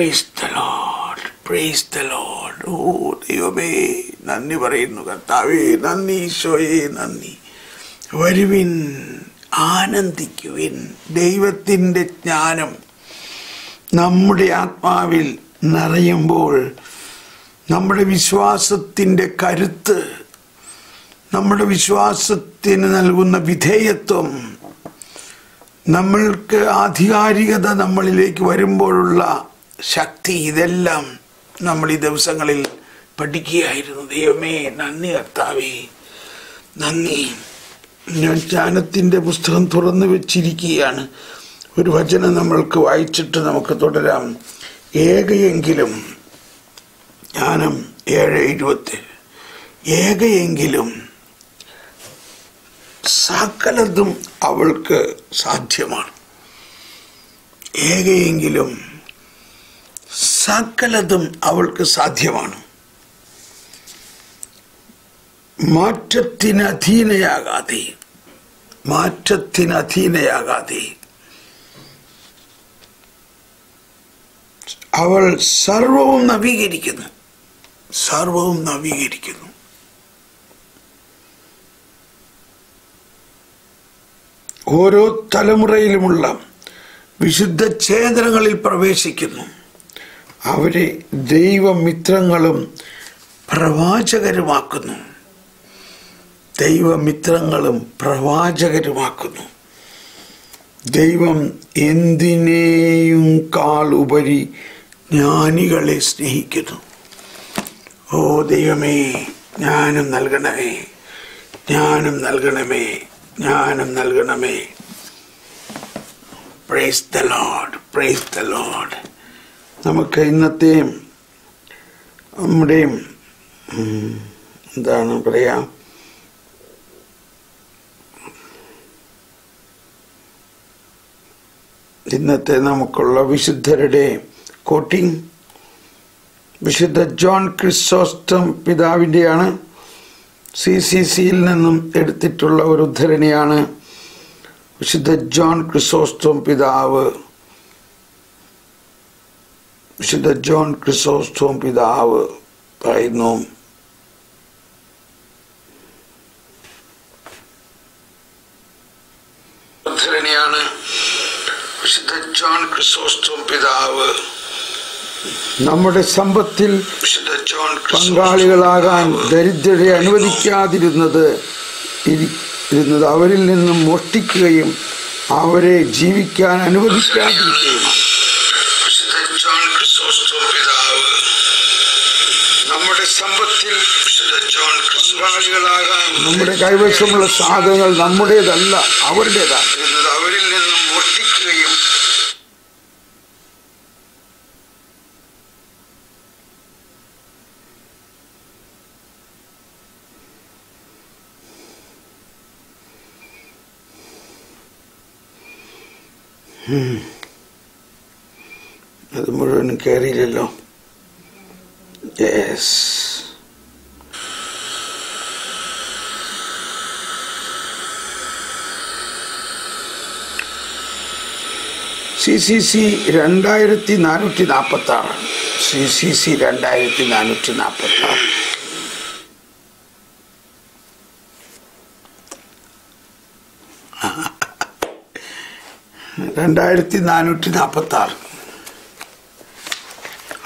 Praise the Lord. Praise the Lord. ഓ ദൈവമേ നന്ദി പറയുന്നു കർത്താവേ നന്ദി ഈശോയെ നന്ദി വരുവിൻ ആനന്ദിക്കുവിൻ ദൈവത്തിന്റെ ജ്ഞാനം നമ്മുടെ ആത്മാവിൽ നിറയുമ്പോൾ നമ്മുടെ വിശ്വാസത്തിന്റെ കരുത്ത് നമ്മുടെ വിശ്വാസത്തിന് നൽകുന്ന വിധേയത്വം നമ്മൾക്ക് ആധികാരികത നമ്മളിലേക്ക് വരുമ്പോഴുള്ള ശക്തി ഇതെല്ലാം നമ്മൾ ഈ ദിവസങ്ങളിൽ പഠിക്കുകയായിരുന്നു. ദൈവമേ നന്ദി കർത്താവേ. നന്ദി. ഞാൻ ജ്ഞാനത്തിന്റെ പുസ്തകം തുറന്നു വെച്ചിരിക്കുകയാണ്. ഒരു വചനം നമ്മൾക്ക് വായിച്ചിട്ട് നമുക്ക് തുടരാം. ഏകയെങ്കിലും ജ്ഞാനം ഏഴ് ഇരുപത്തി. ഏകയെങ്കിലും സകലതും അവൾക്ക് സാധ്യമാണ്. ഏകയെങ്കിലും സകലതും അവൾക്ക് സാധ്യമാണ്. മാറ്റത്തിന് അധീനയാകാതെ മാറ്റത്തിന് അധീനയാകാതെ അവൾ സർവവും നവീകരിക്കുന്നു. സർവവും നവീകരിക്കുന്നു. ഓരോ തലമുറയിലുമുള്ള വിശുദ്ധ ചേതനങ്ങളിൽ പ്രവേശിക്കുന്നു. അവരെ ദൈവമിത്രങ്ങളും പ്രവാചകരുമാക്കുന്നു. ദൈവമിത്രങ്ങളും പ്രവാചകരുമാക്കുന്നു. ദൈവം എന്തിനേയും കാൾ ഉപരി ജ്ഞാനികളെ സ്നേഹിക്കുന്നു. ഓ ദൈവമേ ജ്ഞാനം നൽകണമേ ജ്ഞാനം നൽകണമേ ജ്ഞാനം നൽകണമേ. Praise the lord praise the lord നമുക്ക് ഇന്നത്തെ നമ്മുടെ എന്താണ് പറയാ? ഇന്നത്തെ നമുക്കുള്ള വിശുദ്ധരുടെ കോട്ടിംഗ് വിശുദ്ധ ജോൺ ക്രിസോസ്റ്റം പിതാവിന്റെയാണ്. സി സി സിയിൽ നിന്നും എടുത്തിട്ടുള്ള ഒരു ഉദ്ധരണിയാണ് വിശുദ്ധ ജോൺ ക്രിസോസ്റ്റം പിതാവ്. വിശുദ്ധ ജോൺ ക്രിസോസ്തോം പിതാവ് പറയുന്നു ാണ് വിശുദ്ധ ജോൺ ക്രിസോസ്തോം പിതാവ്. നമ്മുടെ സമ്പത്തിൽ പങ്കാളികളാകാൻ ദരിദ്രരെ അനുവദിക്കാതിരുന്നത് ഇരുന്നത് അവരിൽ നിന്നും മോഷ്ടിക്കുകയും അവരെ ജീവിക്കാൻ അനുവദിക്കാതിരിക്കുകയുമാണ് നമ്മുടെ കൈവശമുള്ള സാധനങ്ങൾ നമ്മുടേതല്ല അവരുടേതാണ്. അവരിൽ നിന്നും മോഷ്ടിക്കുകയും അത് മുഴുവനും കയറിയില്ലല്ലോ യെസ് സി സി സി രണ്ടായിരത്തി നാനൂറ്റി നാൽപ്പത്തി ആറ് സി സി സി രണ്ടായിരത്തി നാനൂറ്റി നാൽപ്പത്തി ആറ് രണ്ടായിരത്തി നാനൂറ്റി നാൽപ്പത്തി ആറ്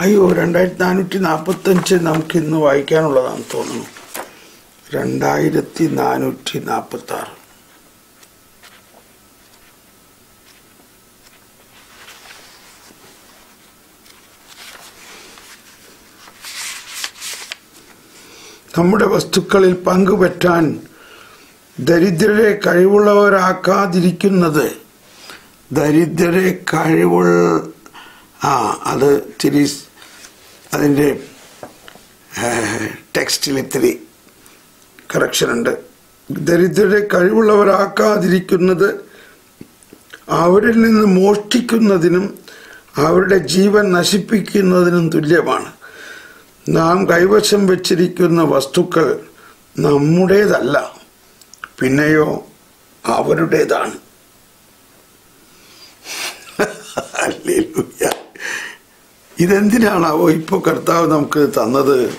അയ്യോ രണ്ടായിരത്തി നാനൂറ്റി നാൽപ്പത്തഞ്ച് നമുക്ക് ഇന്ന് വായിക്കാനുള്ളതാണെന്ന് തോന്നുന്നു. രണ്ടായിരത്തി നാനൂറ്റി നാൽപ്പത്തി നമ്മുടെ വസ്തുക്കളിൽ പങ്കുപറ്റാൻ ദരിദ്രരെ കഴിവുള്ളവരാക്കാതിരിക്കുന്നത്. ദരിദ്രരെ കഴിവുള്ള ആ അത് ഇത്തിരി അതിന്റെ ടെക്സ്റ്റിൽ ഇത്തിരി കറക്ഷനുണ്ട് ദരിദ്രരെ കഴിവുള്ളവരാക്കാതിരിക്കുന്നത് അവരിൽ നിന്ന് മോഷ്ടിക്കുന്നതിനും അവരുടെ ജീവൻ നശിപ്പിക്കുന്നതിനും തുല്യമാണ്. നാം കൈവശം വച്ചിരിക്കുന്ന വസ്തുക്കൾ നമ്മുടേതല്ല പിന്നെയോ അവരുടേതാണ്. ഇതെന്തിനാണാവോ ഇപ്പോൾ കർത്താവ് നമുക്ക് തന്നത്?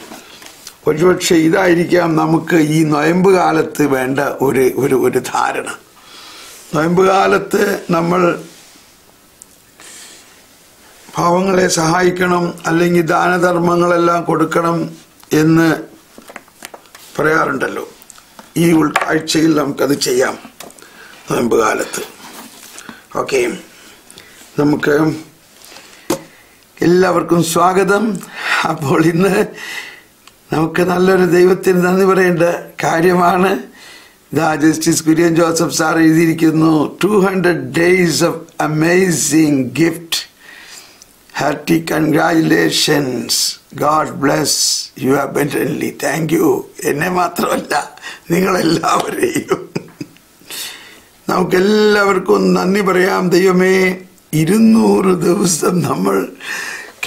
ഒരുപക്ഷെ ഇതായിരിക്കാം നമുക്ക് ഈ നൊയമ്പ് കാലത്ത് വേണ്ട ഒരു ഒരു ഒരു ധാരണ. നൊയമ്പ് കാലത്ത് നമ്മൾ പാവങ്ങളെ സഹായിക്കണം അല്ലെങ്കിൽ ദാനധർമ്മങ്ങളെല്ലാം കൊടുക്കണം എന്ന് പറയാറുണ്ടല്ലോ. ഈ ഉൾക്കാഴ്ചയിൽ നമുക്കത് ചെയ്യാം. നോയമ്പ് കാലത്ത് ഓക്കെ. നമുക്ക് എല്ലാവർക്കും സ്വാഗതം. അപ്പോൾ ഇന്ന് നമുക്ക് നല്ലൊരു ദൈവത്തിന് നന്ദി പറയേണ്ട കാര്യമാണ്. ദാ ജസ്റ്റിസ് കുര്യൻ ജോസഫ് സാർ എഴുതിയിരിക്കുന്നു two hundred days of amazing gift hearty congratulations God bless you abundantly thank you എന്നെ മാത്രമല്ല നിങ്ങളെല്ലാവരെയും. നമുക്കെല്ലാവർക്കും നന്ദി പറയാം. ദൈവമേ ഇരുന്നൂറ് ദിവസം നമ്മൾ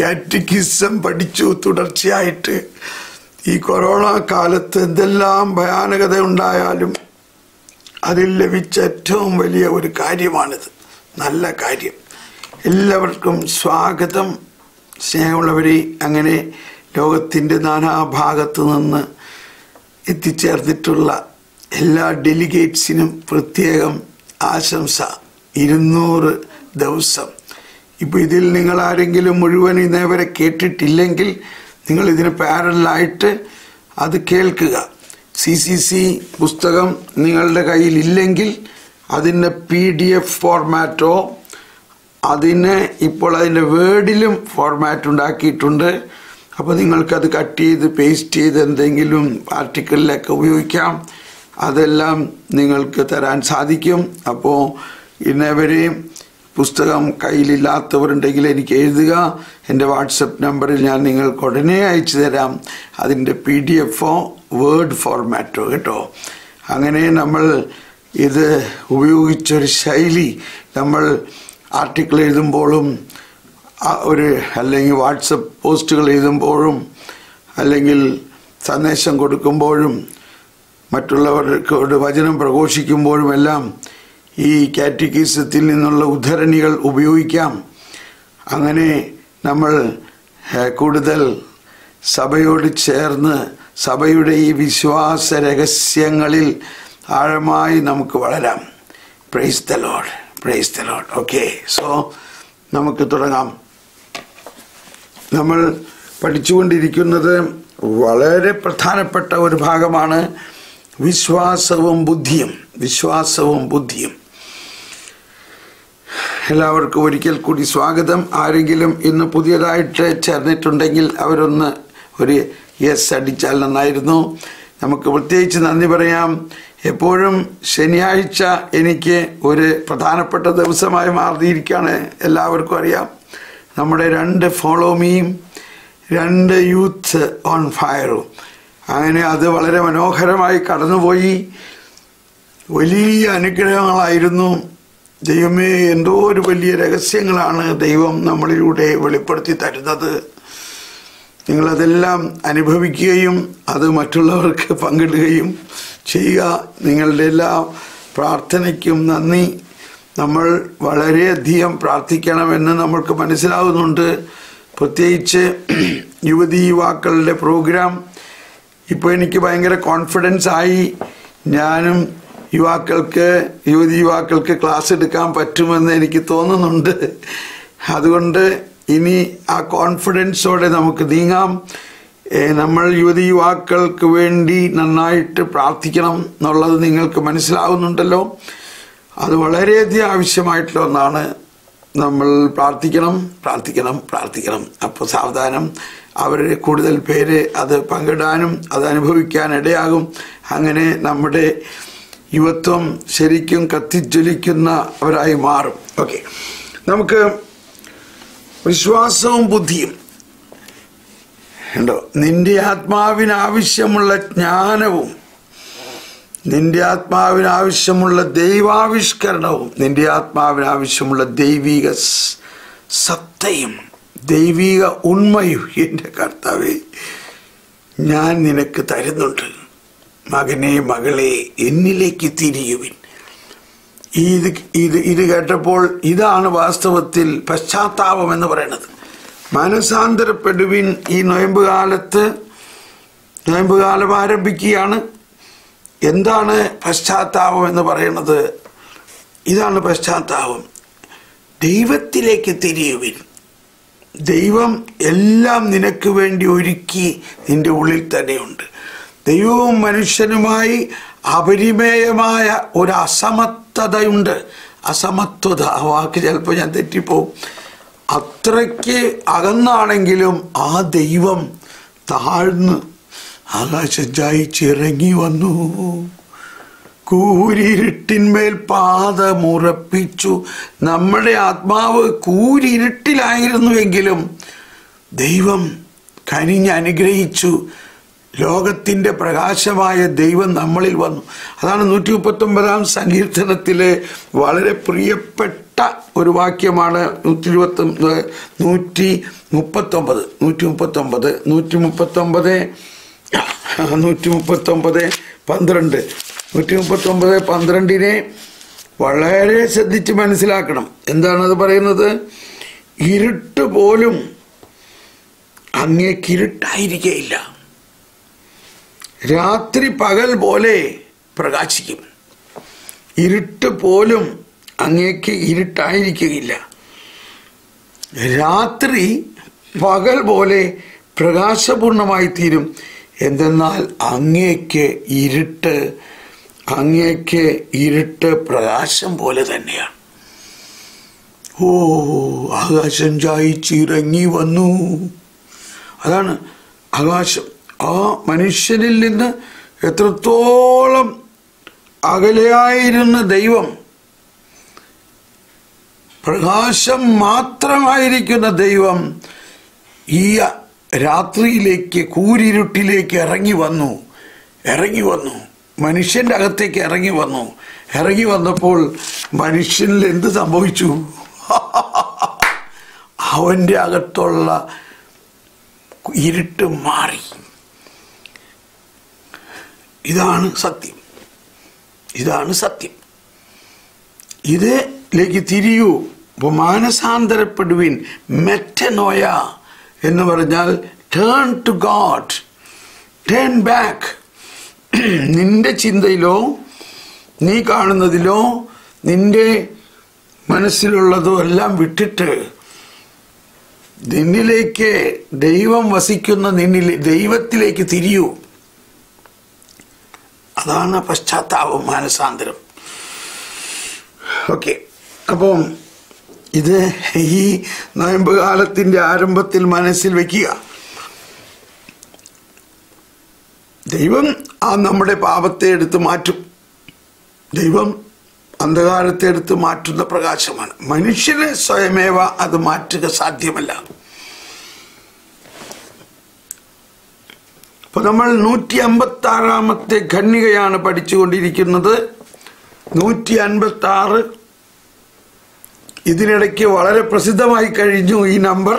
കാറ്റക്കിസം പഠിച്ചു തുടർച്ചയായിട്ട്. ഈ കൊറോണ കാലത്ത് എന്തെല്ലാം ഭയാനകത ഉണ്ടായാലും അതിൽ ലഭിച്ച ഏറ്റവും വലിയ ഒരു കാര്യമാണിത്. നല്ല കാര്യം. എല്ലാവർക്കും സ്വാഗതം. സ്നേഹമുള്ളവരെ അങ്ങനെ ലോകത്തിന്റെ നാനാഭാഗത്തു നിന്ന് എത്തിച്ചേർന്നിട്ടുള്ള എല്ലാ ഡെലിഗേറ്റ്സിനും പ്രത്യേകം ആശംസ. ഇരുന്നൂറ് ദിവസം. ഇപ്പോൾ ഇതിൽ നിങ്ങൾ ആരെങ്കിലും മുഴുവൻ ഇന്നേവരെ കേട്ടിട്ടില്ലെങ്കിൽ നിങ്ങൾ ഇതിന് പാരലായിട്ട് അത് കേൾക്കുക. സി സി സി പുസ്തകം നിങ്ങളുടെ കയ്യിൽ ഇല്ലെങ്കിൽ അതിന്റെ പി ഡി എഫ് ഫോർമാറ്റോ അതിന് ഇപ്പോൾ അതിന്റെ വേർഡിലും ഫോർമാറ്റ് ഉണ്ടാക്കിയിട്ടുണ്ട്. അപ്പോൾ നിങ്ങൾക്കത് കട്ട് ചെയ്ത് പേസ്റ്റ് ചെയ്ത് എന്തെങ്കിലും ആർട്ടിക്കിളിലൊക്കെ ഉപയോഗിക്കാം. അതെല്ലാം നിങ്ങൾക്ക് തരാൻ സാധിക്കും. അപ്പോൾ ഇന്നവരെയും പുസ്തകം കയ്യിലില്ലാത്തവരുണ്ടെങ്കിൽ എനിക്ക് എഴുതുക. എന്റെ വാട്സപ്പ് നമ്പറിൽ ഞാൻ നിങ്ങൾക്ക് ഉടനെ അയച്ചു തരാം. അതിന്റെ പി ഡി എഫോ വേർഡ് ഫോർമാറ്റോ കേട്ടോ. അങ്ങനെ നമ്മൾ ഇത് ഉപയോഗിച്ചൊരു ശൈലി. നമ്മൾ ആർട്ടിക്കിൾ എഴുതുമ്പോഴും ഒരു അല്ലെങ്കിൽ വാട്സപ്പ് പോസ്റ്റുകൾ എഴുതുമ്പോഴും അല്ലെങ്കിൽ സന്ദേശം കൊടുക്കുമ്പോഴും മറ്റുള്ളവർക്ക് വചനം പ്രഘോഷിക്കുമ്പോഴും എല്ലാം ഈ കാറ്റഗീസത്തിൽ നിന്നുള്ള ഉദ്ധരണികൾ ഉപയോഗിക്കാം. അങ്ങനെ നമ്മൾ കൂടുതൽ സഭയോട് ചേർന്ന് സഭയുടെ ഈ വിശ്വാസ രഹസ്യങ്ങളിൽ ആഴമായി നമുക്ക് വളരാം. Praise the lord praise the okay so നമുക്ക് തുടങ്ങാം. നമ്മൾ പഠിച്ചുകൊണ്ടിരിക്കുന്നത് വളരെ പ്രധാനപ്പെട്ട ഒരു ഭാഗമാണ് വിശ്വാസവും ബുദ്ധിയും. വിശ്വാസവും ബുദ്ധിയും. എല്ലാവർക്കും ഒരിക്കൽ കൂടി സ്വാഗതം. ആരെങ്കിലും ഇന്ന് പുതിയതായിട്ട് ചേർന്നിട്ടുണ്ടെങ്കിൽ അവരൊന്ന് ഒരു യെസ് അടിച്ചാൽ നന്നായിരുന്നു. നമുക്ക് പ്രത്യേകിച്ച് നന്ദി പറയാം. എപ്പോഴും ശനിയാഴ്ച എനിക്ക് ഒരു പ്രധാനപ്പെട്ട ദിവസമായി മാറിയിരിക്കുകയാണ്. എല്ലാവർക്കും അറിയാം. നമ്മുടെ രണ്ട് ഫോളോ മീയും രണ്ട് യൂത്ത് ഓൺ ഫയറും അങ്ങനെ അത് വളരെ മനോഹരമായി കടന്നുപോയി. വലിയ അനുഗ്രഹങ്ങളായിരുന്നു. ദൈവമേ എന്തോ ഒരു വലിയ രഹസ്യങ്ങളാണ് ദൈവം നമ്മളിലൂടെ വെളിപ്പെടുത്തി തരുന്നത്. നിങ്ങളതെല്ലാം അനുഭവിക്കുകയും അത് മറ്റുള്ളവർക്ക് പങ്കിടുകയും ചെയ്യുക നിങ്ങളുടെ എല്ലാ പ്രാർത്ഥനയ്ക്കും നന്ദി. നമ്മൾ വളരെയധികം പ്രാർത്ഥിക്കണമെന്ന് നമ്മൾക്ക് മനസ്സിലാകുന്നുണ്ട് പ്രത്യേകിച്ച് യുവതി യുവാക്കളുടെ പ്രോഗ്രാം ഇപ്പോൾ എനിക്ക് ഭയങ്കര കോൺഫിഡൻസ് ആയി. ഞാനും യുവാക്കൾക്ക് യുവതി യുവാക്കൾക്ക് ക്ലാസ് എടുക്കാൻ പറ്റുമെന്ന് എനിക്ക് തോന്നുന്നുണ്ട്. അതുകൊണ്ട് ഇനി ആ കോൺഫിഡൻസോടെ നമുക്ക് നീങ്ങാം. നമ്മൾ യുവതി യുവാക്കൾക്ക് വേണ്ടി നന്നായിട്ട് പ്രാർത്ഥിക്കണം എന്നുള്ളത് നിങ്ങൾക്ക് മനസ്സിലാവുന്നുണ്ടല്ലോ. അത് വളരെയധികം ആവശ്യമായിട്ടുള്ള ഒന്നാണ്. നമ്മൾ പ്രാർത്ഥിക്കണം പ്രാർത്ഥിക്കണം പ്രാർത്ഥിക്കണം. അപ്പോൾ സാവധാനം. അവർ കൂടുതൽ പേര് അത് പങ്കിടാനും അത് അനുഭവിക്കാൻ ഇടയാകും. അങ്ങനെ നമ്മുടെ യുവത്വം ശരിക്കും കത്തിജ്വലിക്കുന്നവരായി മാറും. ഓക്കെ. നമുക്ക് വിശ്വാസവും ബുദ്ധിയും ഉണ്ടോ നിന്റെ ആത്മാവിനാവശ്യമുള്ള ജ്ഞാനവും നിന്റെ ആത്മാവിനാവശ്യമുള്ള ദൈവാവിഷ്കരണവും നിന്റെ ആത്മാവിനാവശ്യമുള്ള ദൈവിക സത്തയും ദൈവിക ഉണ്മയും എന്റെ കർത്താവെ ഞാൻ നിനക്ക് തരുന്നുണ്ട്. മകനെ മകളെ എന്നിലേക്ക് തിരിയുവിൻ. ഇത് ഇത് ഇത് കേട്ടപ്പോൾ ഇതാണ് വാസ്തവത്തിൽ പശ്ചാത്താപം എന്ന് പറയുന്നത്. മനസാന്തരപ്പെടുവിൻ ഈ നൊയമ്പ് കാലത്ത് നൊയമ്പ് കാലം ആരംഭിക്കുകയാണ്. എന്താണ് പശ്ചാത്താപം എന്ന് പറയുന്നത്? ഇതാണ് പശ്ചാത്താപം. ദൈവത്തിലേക്ക് തിരിയുവിൻ. ദൈവം എല്ലാം നിനക്ക് വേണ്ടി ഒരുക്കി നിന്റെ ഉള്ളിൽ തന്നെയുണ്ട്. ദൈവവും മനുഷ്യനുമായി അപരിമേയമായ ഒരു അസമത്വതയുണ്ട്. അസമത്വത ആ വാക്ക് ചിലപ്പോൾ ഞാൻ തെറ്റിപ്പോവും. അത്രയ്ക്ക് അകന്നാണെങ്കിലും ആ ദൈവം താഴ്ന്ന് ആകാശജായി ചിറങ്ങി വന്നു. കൂരിരുട്ടിന്മേൽ പാതമുറപ്പിച്ചു നമ്മുടെ ആത്മാവ് കൂരിരുട്ടിലായിരുന്നുവെങ്കിലും ദൈവം കനിഞ്ഞനുഗ്രഹിച്ചു ലോകത്തിന്റെ പ്രകാശമായ ദൈവം നമ്മളിൽ വന്നു. അതാണ് നൂറ്റി മുപ്പത്തൊമ്പതാം സങ്കീർത്തനത്തിലെ വളരെ പ്രിയപ്പെട്ട ഒരു വാക്യമാണ് നൂറ്റി ഇരുപത്തി നൂറ്റി മുപ്പത്തൊമ്പത് നൂറ്റി മുപ്പത്തൊമ്പത് നൂറ്റി മുപ്പത്തൊമ്പത് നൂറ്റി മുപ്പത്തൊമ്പത് പന്ത്രണ്ട്. നൂറ്റി മുപ്പത്തൊമ്പത് പന്ത്രണ്ടിനെ വളരെ ശ്രദ്ധിച്ച് മനസ്സിലാക്കണം. എന്താണത് പറയുന്നത്? ഇരുട്ട് പോലും അങ്ങേക്ക് ഇരുട്ടായിരിക്കയില്ല. രാത്രി പകൽ പോലെ പ്രകാശിക്കും. ഇരുട്ട് പോലും അങ്ങേക്ക് ഇരുട്ടായിരിക്കുകയില്ല. രാത്രി പകൽ പോലെ പ്രകാശപൂർണമായി തീരും എന്തെന്നാൽ അങ്ങേക്ക് ഇരുട്ട് അങ്ങേക്ക് ഇരുട്ട് പ്രകാശം പോലെ തന്നെയാണ്. ഓ ആകാശം ചായച്ചിറങ്ങി വന്നു. അതാണ് ആകാശം. ആ മനുഷ്യനിൽ നിന്ന് എത്രത്തോളം അകലെയായിരുന്ന ദൈവം പ്രകാശം മാത്രമായിരിക്കുന്ന ദൈവം ഈ രാത്രിയിലേക്ക് കൂരിരുട്ടിലേക്ക് ഇറങ്ങി വന്നു. ഇറങ്ങി വന്നു. മനുഷ്യന്റെ അകത്തേക്ക് ഇറങ്ങി വന്നു. ഇറങ്ങി വന്നപ്പോൾ മനുഷ്യനിൽ എന്ത് സംഭവിച്ചു? അവന്റെ അകത്തുള്ള ഇരുട്ട് മാറി. ഇതാണ് സത്യം. ഇതാണ് സത്യം. ഇതിലേക്ക് തിരിയൂ. അപ്പോൾ മാനസാന്തരപ്പെടുവിൻ മെറ്റനോയ എന്ന് പറഞ്ഞാൽ turn to God turn back നിന്റെ ചിന്തയിലോ നീ കാണുന്നതിലോ നിന്റെ മനസ്സിലുള്ളതോ എല്ലാം വിട്ടിട്ട് നിന്നിലേക്ക് ദൈവം വസിക്കുന്ന നിന്നിൽ ദൈവത്തിലേക്ക് തിരിയൂ. അതാണ് പശ്ചാത്താപം മാനസാന്തരം ഓക്കെ അപ്പം ഇത് ഈ നോയമ്പ് കാലത്തിന്റെ ആരംഭത്തിൽ മനസ്സിൽ വയ്ക്കുക. ദൈവം ആ നമ്മുടെ പാപത്തെ എടുത്ത് മാറ്റും. ദൈവം അന്ധകാരത്തെ എടുത്ത് മാറ്റുന്ന പ്രകാശമാണ്. മനുഷ്യന് സ്വയമേവ അത് മാറ്റുക സാധ്യമല്ല. അപ്പൊ നമ്മൾ നൂറ്റി അമ്പത്തി ആറാമത്തെ ഖണ്ണികയാണ് പഠിച്ചുകൊണ്ടിരിക്കുന്നത്. നൂറ്റി അൻപത്തി ആറ് ഇതിനിടയ്ക്ക് വളരെ പ്രസിദ്ധമായി കഴിഞ്ഞു ഈ നമ്പർ.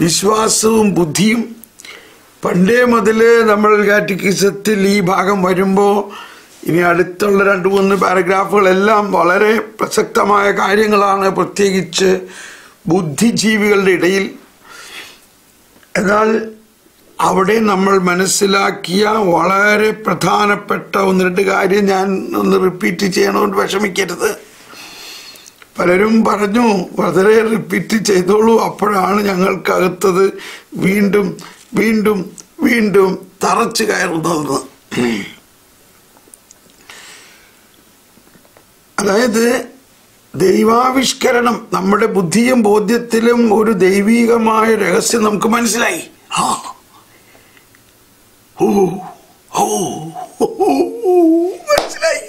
വിശ്വാസവും ബുദ്ധിയും. പണ്ടേ മുതൽ നമ്മൾ കാറ്റിക്കിസത്തിൽ ഈ ഭാഗം വരുമ്പോൾ ഇനി അടുത്തുള്ള രണ്ട് മൂന്ന് പാരഗ്രാഫുകളെല്ലാം വളരെ പ്രസക്തമായ കാര്യങ്ങളാണ് പ്രത്യേകിച്ച് ബുദ്ധിജീവികളുടെ ഇടയിൽ. എന്നാൽ അവിടെ നമ്മൾ മനസ്സിലാക്കിയ വളരെ പ്രധാനപ്പെട്ട ഒന്ന് രണ്ട് കാര്യം ഞാൻ ഒന്ന് റിപ്പീറ്റ് ചെയ്യണമെന്ന് വിഷമിക്കരുത്. പലരും പറഞ്ഞു വളരെ റിപ്പീറ്റ് ചെയ്തോളൂ അപ്പോഴാണ് ഞങ്ങൾക്കകത്തത് വീണ്ടും വീണ്ടും വീണ്ടും തറച്ചു കയറുന്നതെന്ന്. അതായത് ദൈവാവിഷ്കരണം നമ്മുടെ ബുദ്ധിയും ബോധ്യത്തിലും ഒരു ദൈവീകമായ രഹസ്യം നമുക്ക് മനസ്സിലായി. ആ. ഓ ഓ, മനസ്സിലായി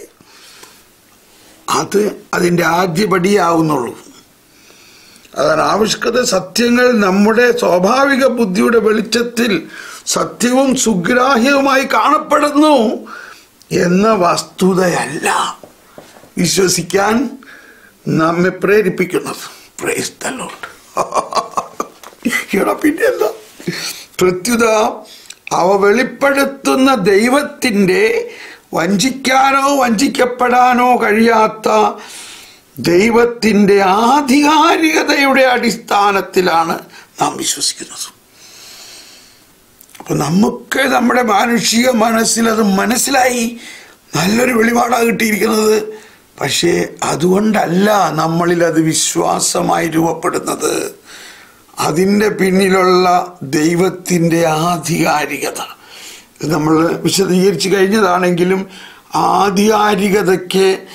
അത് അതിന്റെ ആദ്യപടിയാവുന്നുള്ളൂ. അതാണ് ആവിഷ്കൃത സത്യങ്ങൾ നമ്മുടെ സ്വാഭാവിക ബുദ്ധിയുടെ വെളിച്ചത്തിൽ സത്യവും സുഗ്രാഹ്യവുമായി കാണപ്പെടുന്നു എന്ന വസ്തുതയല്ല വിശ്വസിക്കാൻ നമ്മെ പ്രേരിപ്പിക്കുന്നത്. പ്രേസ്തല്ലോട്ട് Lord. പിന്നെ എന്താ പ്രത്യുത അവ വെളിപ്പെടുത്തുന്ന ദൈവത്തിന്റെ വഞ്ചിക്കാനോ വഞ്ചിക്കപ്പെടാനോ കഴിയാത്ത ദൈവത്തിന്റെ ആധികാരികതയുടെ അടിസ്ഥാനത്തിലാണ് നാം വിശ്വസിക്കുന്നത്. അപ്പം നമുക്ക് നമ്മുടെ മാനുഷിക മനസ്സിലത് മനസ്സിലായി നല്ലൊരു വെളിപാടാണ് കിട്ടിയിരിക്കുന്നത്. പക്ഷേ അതുകൊണ്ടല്ല നമ്മളിൽ അത് വിശ്വാസമായി രൂപപ്പെടുന്നത്. അതിന്റെ പിന്നിലുള്ള ദൈവത്തിന്റെ ആധികാരികത. നമ്മൾ വിശദീകരിച്ച് കഴിഞ്ഞതാണെങ്കിലും ആധികാരികതയ്ക്ക്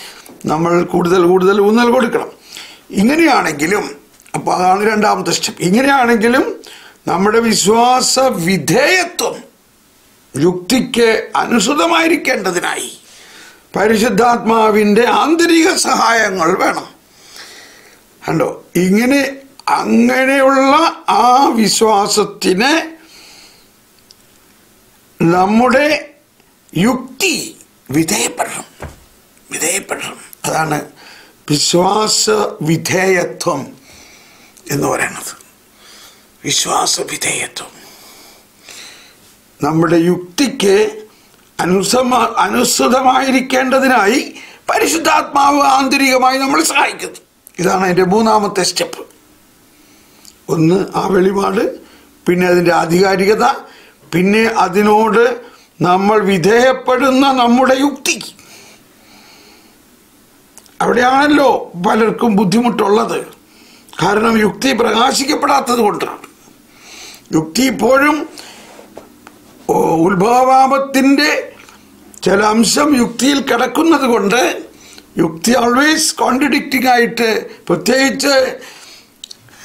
നമ്മൾ കൂടുതൽ കൂടുതൽ ഊന്നൽ കൊടുക്കണം. ഇങ്ങനെയാണെങ്കിലും അപ്പോൾ അതാണ് രണ്ടാമത്തെ സ്റ്റെപ്പ്. ഇങ്ങനെയാണെങ്കിലും നമ്മുടെ വിശ്വാസ വിധേയത്വം യുക്തിക്ക് അനുസൃതമായിരിക്കേണ്ടതിനായി പരിശുദ്ധാത്മാവിന്റെ ആന്തരിക സഹായങ്ങൾ വേണം. കണ്ടോ? ഇങ്ങനെ അങ്ങനെയുള്ള ആ വിശ്വാസത്തിന് നമ്മുടെ യുക്തി വിധേയപ്പെടണം. വിധേയപ്പെടണം. അതാണ് വിശ്വാസ വിധേയത്വം എന്ന് പറയുന്നത്. വിശ്വാസ വിധേയത്വം നമ്മുടെ യുക്തിക്ക് അനുസമ അനുസൃതമായിരിക്കേണ്ടതിനായി പരിശുദ്ധാത്മാവ് ആന്തരികമായി നമ്മളെ സഹായിക്കുന്നു. ഇതാണ് അതിന്റെ മൂന്നാമത്തെ സ്റ്റെപ്പ്. ഒന്ന് ആ വെളിപാട് പിന്നെ അതിന്റെ ആധികാരികത പിന്നെ അതിനോട് നമ്മൾ വിധേയപ്പെടുന്ന നമ്മുടെ യുക്തി. അവിടെയാണല്ലോ പലർക്കും ബുദ്ധിമുട്ടുള്ളത്. കാരണം യുക്തി പ്രകാശിക്കപ്പെടാത്തത് കൊണ്ടാണ്. യുക്തി ഇപ്പോഴും ഉത്ഭവഭാവത്തിന്റെ ചില അംശം യുക്തിയിൽ കിടക്കുന്നത് കൊണ്ട് യുക്തി ഓൾവേസ് കോൺട്രഡിക്റ്റിംഗ് ആയിട്ട് പ്രത്യേകിച്ച്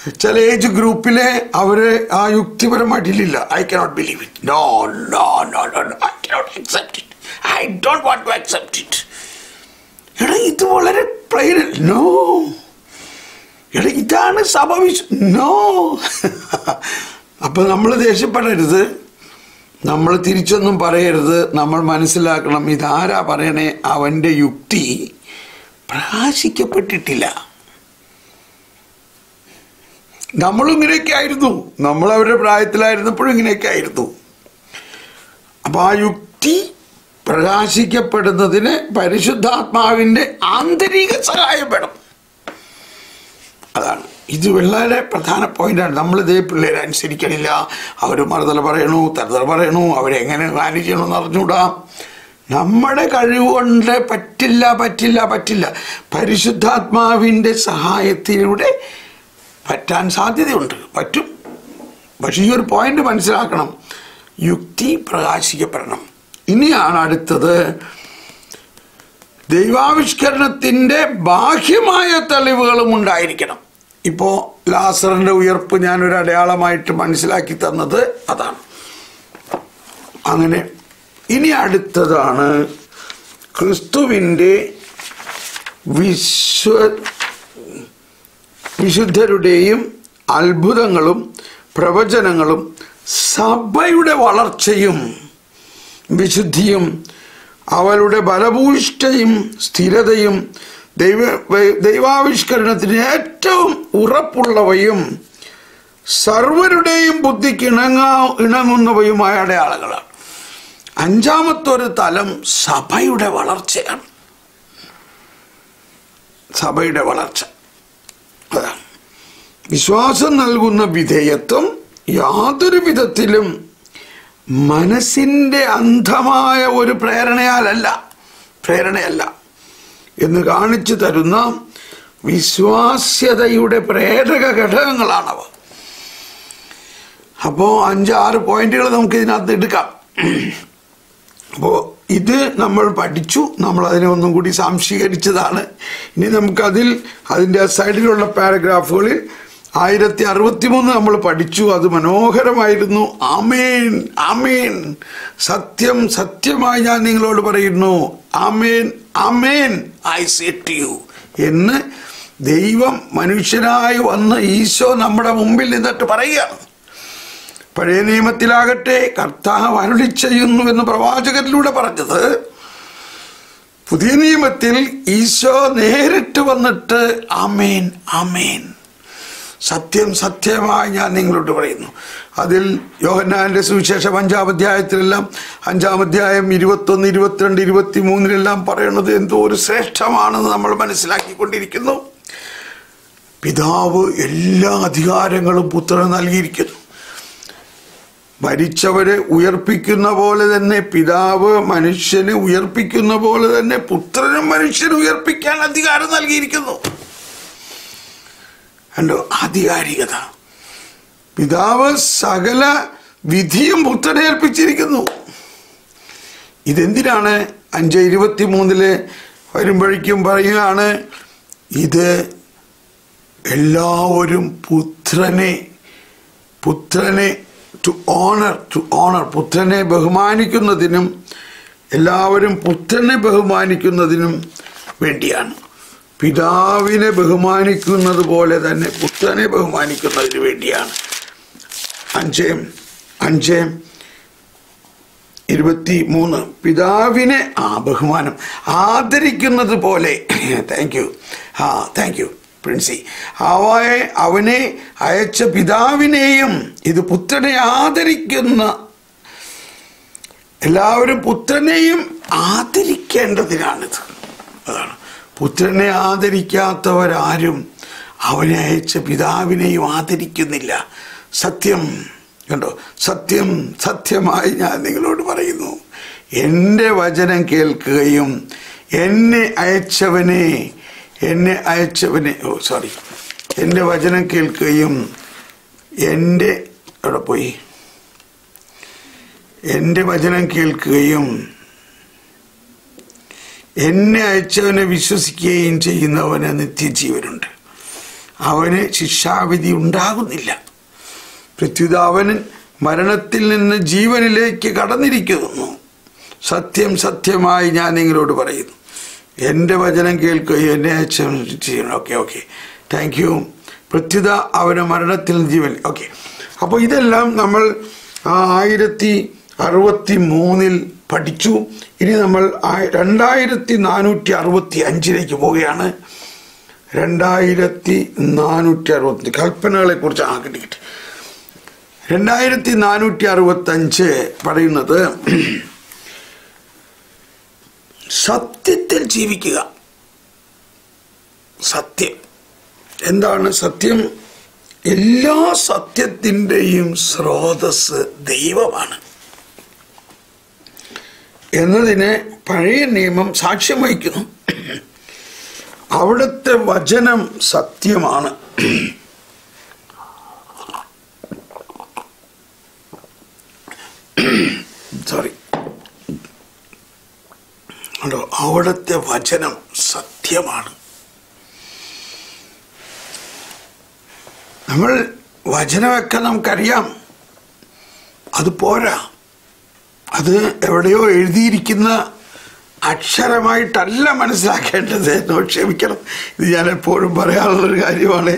ചില ഏജ് ഗ്രൂപ്പിലെ അവരെ ആ യുക്തിപരമായിട്ടില്ല I cannot believe it no no no no I cannot accept it I don't want to accept it എടാ ഇത് വളരെ പ്ലെയിൻ നോ എടാ ഇതാണ് സഭ നോ അപ്പം നമ്മൾ ദേഷ്യപ്പെടരുത്. നമ്മൾ തിരിച്ചൊന്നും പറയരുത്. നമ്മൾ മനസ്സിലാക്കണം ഇതാരാ പറയണേ? അവന്റെ യുക്തി പ്രകാശിക്കപ്പെട്ടിട്ടില്ല. നമ്മളും ഇങ്ങനെയൊക്കെ ആയിരുന്നു. നമ്മൾ അവരുടെ പ്രായത്തിലായിരുന്നപ്പോഴും ഇങ്ങനെയൊക്കെ ആയിരുന്നു. അപ്പൊ ആ യുക്തി പ്രകാശിക്കപ്പെടുന്നതിന് പരിശുദ്ധാത്മാവിന്റെ ആന്തരിക സഹായം വേണം. അതാണ്. ഇത് വളരെ പ്രധാന പോയിന്റാണ്. നമ്മൾ ഇതേ പിള്ളേരെ അനുസരിക്കണില്ല. അവർ മറുതല പറയണു തരതല പറയണു അവരെങ്ങനെ മാനേജ് ചെയ്യണമെന്ന് അറിഞ്ഞുകൂടാ? നമ്മുടെ കഴിവ് കൊണ്ട് പറ്റില്ല പറ്റില്ല പറ്റില്ല. പരിശുദ്ധാത്മാവിന്റെ സഹായത്തിലൂടെ പറ്റാൻ സാധ്യതയുണ്ട്. പറ്റും. പക്ഷേ ഈ ഒരു പോയിന്റ് മനസ്സിലാക്കണം. യുക്തി പ്രകാശിക്കപ്പെടണം. ഇനിയാണ് അടുത്തത്. ദൈവാവിഷ്കരണത്തിന്റെ ബാഹ്യമായ തെളിവുകളും ഉണ്ടായിരിക്കണം. ഇപ്പോൾ ലാസറിന്റെ ഉയർപ്പ് ഞാനൊരു അടയാളമായിട്ട് മനസ്സിലാക്കി തന്നത് അതാണ്. അങ്ങനെ ഇനി അടുത്തതാണ് ക്രിസ്തുവിന്റെ വിശ്വ വിശുദ്ധരുടെയും അത്ഭുതങ്ങളും പ്രവചനങ്ങളും സഭയുടെ വളർച്ചയും വിശുദ്ധിയും അവരുടെ ബലഭൂഷ്ടയും സ്ഥിരതയും ദൈവ ദൈവാവിഷ്കരണത്തിന് ഏറ്റവും ഉറപ്പുള്ളവയും സർവരുടെയും ബുദ്ധിക്ക് ഇണങ്ങാ ഇണങ്ങുന്നവയുമായ അടയാളങ്ങളാണ്. അഞ്ചാമത്തൊരു തലം സഭയുടെ വളർച്ചയാണ്. സഭയുടെ വളർച്ച. വിശ്വാസം നൽകുന്ന വിധേയത്വം യാതൊരു വിധത്തിലും മനസ്സിന്റെ അന്ധമായ ഒരു പ്രേരണയാലല്ല പ്രേരണയല്ല. എന്ന് കാണിച്ചു തരുന്ന വിശ്വാസ്യതയുടെ പ്രേരക ഘടകങ്ങളാണവ. അപ്പോൾ അഞ്ചാറ് പോയിന്റുകൾ നമുക്ക് ഇതിനകത്ത് എടുക്കാം. അപ്പോൾ ഇത് നമ്മൾ പഠിച്ചു നമ്മൾ അതിനെ ഒന്നും കൂടി സാംശീകരിച്ചതാണ്. ഇനി നമുക്കതിൽ അതിന്റെ സൈഡിലുള്ള പാരഗ്രാഫുകളിൽ ആയിരത്തി അറുപത്തി മൂന്ന് നമ്മൾ പഠിച്ചു അത് മനോഹരമായിരുന്നു. ആമേൻ ആമേൻ. സത്യം സത്യമായി ഞാൻ നിങ്ങളോട് പറയുന്നു. ആമേൻ ആമേൻ. ഐ സെറ്റ് യു എന്ന് ദൈവം മനുഷ്യനായി വന്ന് ഈശോ നമ്മുടെ മുമ്പിൽ നിന്നിട്ട് പറയുകയാണ്. പഴയ നിയമത്തിലാകട്ടെ കർത്താവ് അരുളി ചെയ്യുന്നു എന്ന് പ്രവാചകരിലൂടെ പറഞ്ഞത് പുതിയ നിയമത്തിൽ ഈശോ നേരിട്ട് വന്നിട്ട് ആമേൻ ആമേൻ. സത്യം സത്യമായി ഞാൻ നിങ്ങളോട് പറയുന്നു. അതിൽ യോഹന്നാന്റെ സുവിശേഷം അഞ്ചാം അധ്യായത്തിലെല്ലാം അഞ്ചാം അധ്യായം ഇരുപത്തൊന്ന് ഇരുപത്തിരണ്ട് ഇരുപത്തി മൂന്നിലെല്ലാം പറയുന്നത് എന്തോ ഒരു ശ്രേഷ്ഠമാണെന്ന് നമ്മൾ മനസ്സിലാക്കിക്കൊണ്ടിരിക്കുന്നു. പിതാവ് എല്ലാ അധികാരങ്ങളും പുത്രന് നൽകിയിരിക്കുന്നു. മരിച്ചവരെ ഉയർപ്പിക്കുന്ന പോലെ തന്നെ പിതാവ് മനുഷ്യനെ ഉയർപ്പിക്കുന്ന പോലെ തന്നെ പുത്രനും മനുഷ്യനെ ഉയർപ്പിക്കാൻ അധികാരം നൽകിയിരിക്കുന്നു. അല്ലോ ആധികാരികത. പിതാവ് സകല വിധിയും പുത്രനെ ഏൽപ്പിച്ചിരിക്കുന്നു. ഇതെന്തിനാണ്? അഞ്ച് ഇരുപത്തി മൂന്നിൽ വരുമ്പോഴേക്കും പറയുകയാണ് ഇത് എല്ലാവരും പുത്രനെ പുത്രനെ ടു ഓണർ ടു ഓണർ പുത്രനെ ബഹുമാനിക്കുന്നതിനും എല്ലാവരും പുത്രനെ ബഹുമാനിക്കുന്നതിനും വേണ്ടിയാണ്. പിതാവിനെ ബഹുമാനിക്കുന്നത് പോലെ തന്നെ പുത്രനെ ബഹുമാനിക്കുന്നതിന് വേണ്ടിയാണ്. അഞ്ച് അഞ്ച് ഇരുപത്തി മൂന്ന് പിതാവിനെ ആ ബഹുമാനം ആദരിക്കുന്നത് പോലെ. താങ്ക് യു ആ താങ്ക് യു പ്രിൻസി അവയെ അവനെ അയച്ച പിതാവിനെയും ഇത് പുത്രനെ ആദരിക്കുന്ന എല്ലാവരും പുത്രനെയും ആദരിക്കേണ്ടതിനാണിത്. അതാണ്. പുത്രനെ ആദരിക്കാത്തവരാരും അവനെ അയച്ച പിതാവിനെയും ആദരിക്കുന്നില്ല. സത്യം കണ്ടോ? സത്യം സത്യമായി ഞാൻ നിങ്ങളോട് പറയുന്നു. എന്റെ വചനം കേൾക്കുകയും എന്നെ അയച്ചവനെ എന്നെ അയച്ചവനെ ഓ സോറി എന്റെ വചനം കേൾക്കുകയും എന്റെ അവിടെ പോയി? എന്റെ വചനം കേൾക്കുകയും എന്നെ അയച്ചവനെ വിശ്വസിക്കുകയും ചെയ്യുന്നവന് നിത്യജീവനുണ്ട്. അവന് ശിക്ഷാവിധി ഉണ്ടാകുന്നില്ല. പ്രത്യുത അവൻ മരണത്തിൽ നിന്ന് ജീവനിലേക്ക് കടന്നിരിക്കുന്നു. സത്യം സത്യമായി ഞാൻ നിങ്ങളോട് പറയുന്നു. എന്റെ വചനം കേൾക്കുകയും എന്നെ ചെയ്യണം ഓക്കെ ഓക്കെ താങ്ക് യു പ്രത്യുത അവന് മരണത്തിൽ ജീവൻ. ഓക്കെ അപ്പോൾ ഇതെല്ലാം നമ്മൾ ആയിരത്തി അറുപത്തി മൂന്നിൽ പഠിച്ചു. ഇനി നമ്മൾ രണ്ടായിരത്തി നാനൂറ്റി അറുപത്തി അഞ്ചിലേക്ക് പോവുകയാണ്. രണ്ടായിരത്തി നാനൂറ്റി അറുപത്തി കൽപ്പനകളെ കുറിച്ച് ആ ആഗ്രഹിക്കട്ടെ രണ്ടായിരത്തി നാനൂറ്റി അറുപത്തഞ്ച് പറയുന്നത് സത്യത്തിൽ ജീവിക്കുക. സത്യം. എന്താണ് സത്യം? എല്ലാ സത്യത്തിന്റെയും സ്രോതസ് ദൈവമാണ്. എന്നതിനെ പഴയ നിയമം സാക്ഷ്യം വഹിക്കുന്നു. അവിടുത്തെ വചനം സത്യമാണ്. സോറി അതോ അവിടുത്തെ വചനം സത്യമാണ്. നമ്മൾ വചനമൊക്കെ നമുക്കറിയാം. അത് പോരാ. അത് എവിടെയോ എഴുതിയിരിക്കുന്ന അക്ഷരമായിട്ടല്ല മനസ്സിലാക്കേണ്ടത് എന്നോട് ക്ഷമിക്കണം. ഇത് ഞാൻ എപ്പോഴും പറയാനുള്ളൊരു കാര്യമാണ്.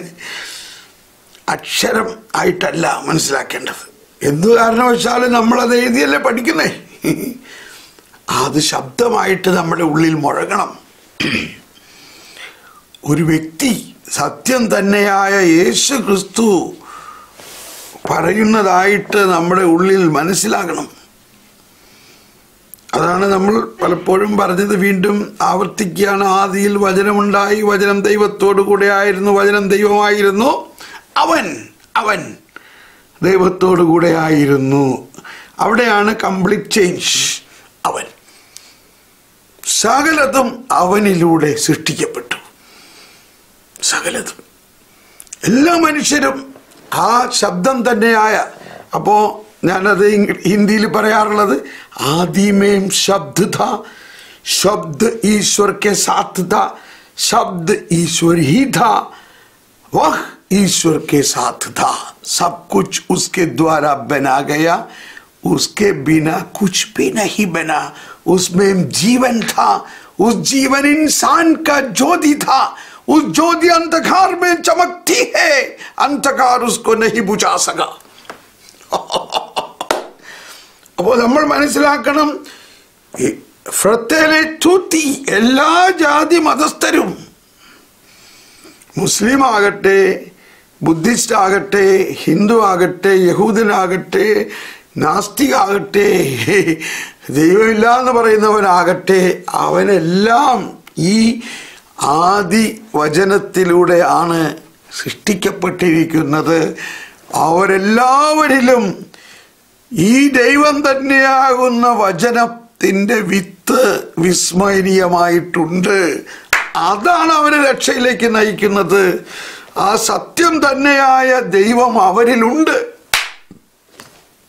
അക്ഷരം ആയിട്ടല്ല മനസ്സിലാക്കേണ്ടത്. എന്തു കാരണവശാലും നമ്മളത് എഴുതിയല്ലേ പഠിക്കുന്നേ? അത് ശബ്ദമായിട്ട് നമ്മുടെ ഉള്ളിൽ മുഴങ്ങണം ഒരു വ്യക്തി സത്യം തന്നെയായ യേശു ക്രിസ്തു പറയുന്നതായിട്ട് നമ്മുടെ ഉള്ളിൽ മനസ്സിലാകണം. അതാണ് നമ്മൾ പലപ്പോഴും പറഞ്ഞത് വീണ്ടും ആവർത്തിക്കുകയാണ്. ആദിയിൽ വചനമുണ്ടായി വചനം ദൈവത്തോടു കൂടെ ആയിരുന്നു വചനം ദൈവമായിരുന്നു. അവൻ അവൻ ദൈവത്തോടു കൂടെ ആയിരുന്നു. അവിടെയാണ് കംപ്ലീറ്റ് ചേഞ്ച് അവൻ. സകലതും അവനിലൂടെ സൃഷ്ടിക്കപ്പെട്ടു സകലതും എല്ലാ മനുഷ്യരും ആ ശബ്ദം തന്നെയായ അപ്പോ ഞാനത് ഇംഗ് ഹിന്ദിയിൽ പറയാറുള്ളത് ആദിമേം ശബ്ദ ഥ ശബ്ദ ഈശ്വർ കെ സാത്ത് ഥ ശബ്ദ ഈശ്വർ ही था वह ईश्वर के साथ था सब कुछ उसके द्वारा बना गया उसके बिना कुछ भी नहीं बना उसमें जीवन था उस जीवन इंसान का ज्योति था उस ज्योति अंधकार में चमकती है अंधकार उसको नहीं बुझा सका അപ്പോൾ നമ്മൾ മനസ്സിലാക്കണം ഈ ഫ്രത്തേലെ തൂത്തി എല്ലാ ജാതി മതസ്ഥരും മുസ്ലിം ആകട്ടെ ബുദ്ധിസ്റ്റ് ആകട്ടെ ഹിന്ദു ആകട്ടെ യഹൂദനാകട്ടെ നാസ്തികാകട്ടെ. ദൈവമില്ല എന്ന് പറയുന്നവനാകട്ടെ. അവനെല്ലാം ഈ ആദി വചനത്തിലൂടെ ആണ് സൃഷ്ടിക്കപ്പെട്ടിരിക്കുന്നത്. അവരെല്ലാവരിലും ഈ ദൈവം തന്നെയാകുന്ന വചനത്തിന്റെ വിത്ത് വിസ്മരണീയമായിട്ടുണ്ട്. അതാണ് അവരെ രക്ഷയിലേക്ക് നയിക്കുന്നത്. ആ സത്യം തന്നെയായ ദൈവം അവരിലുണ്ട്.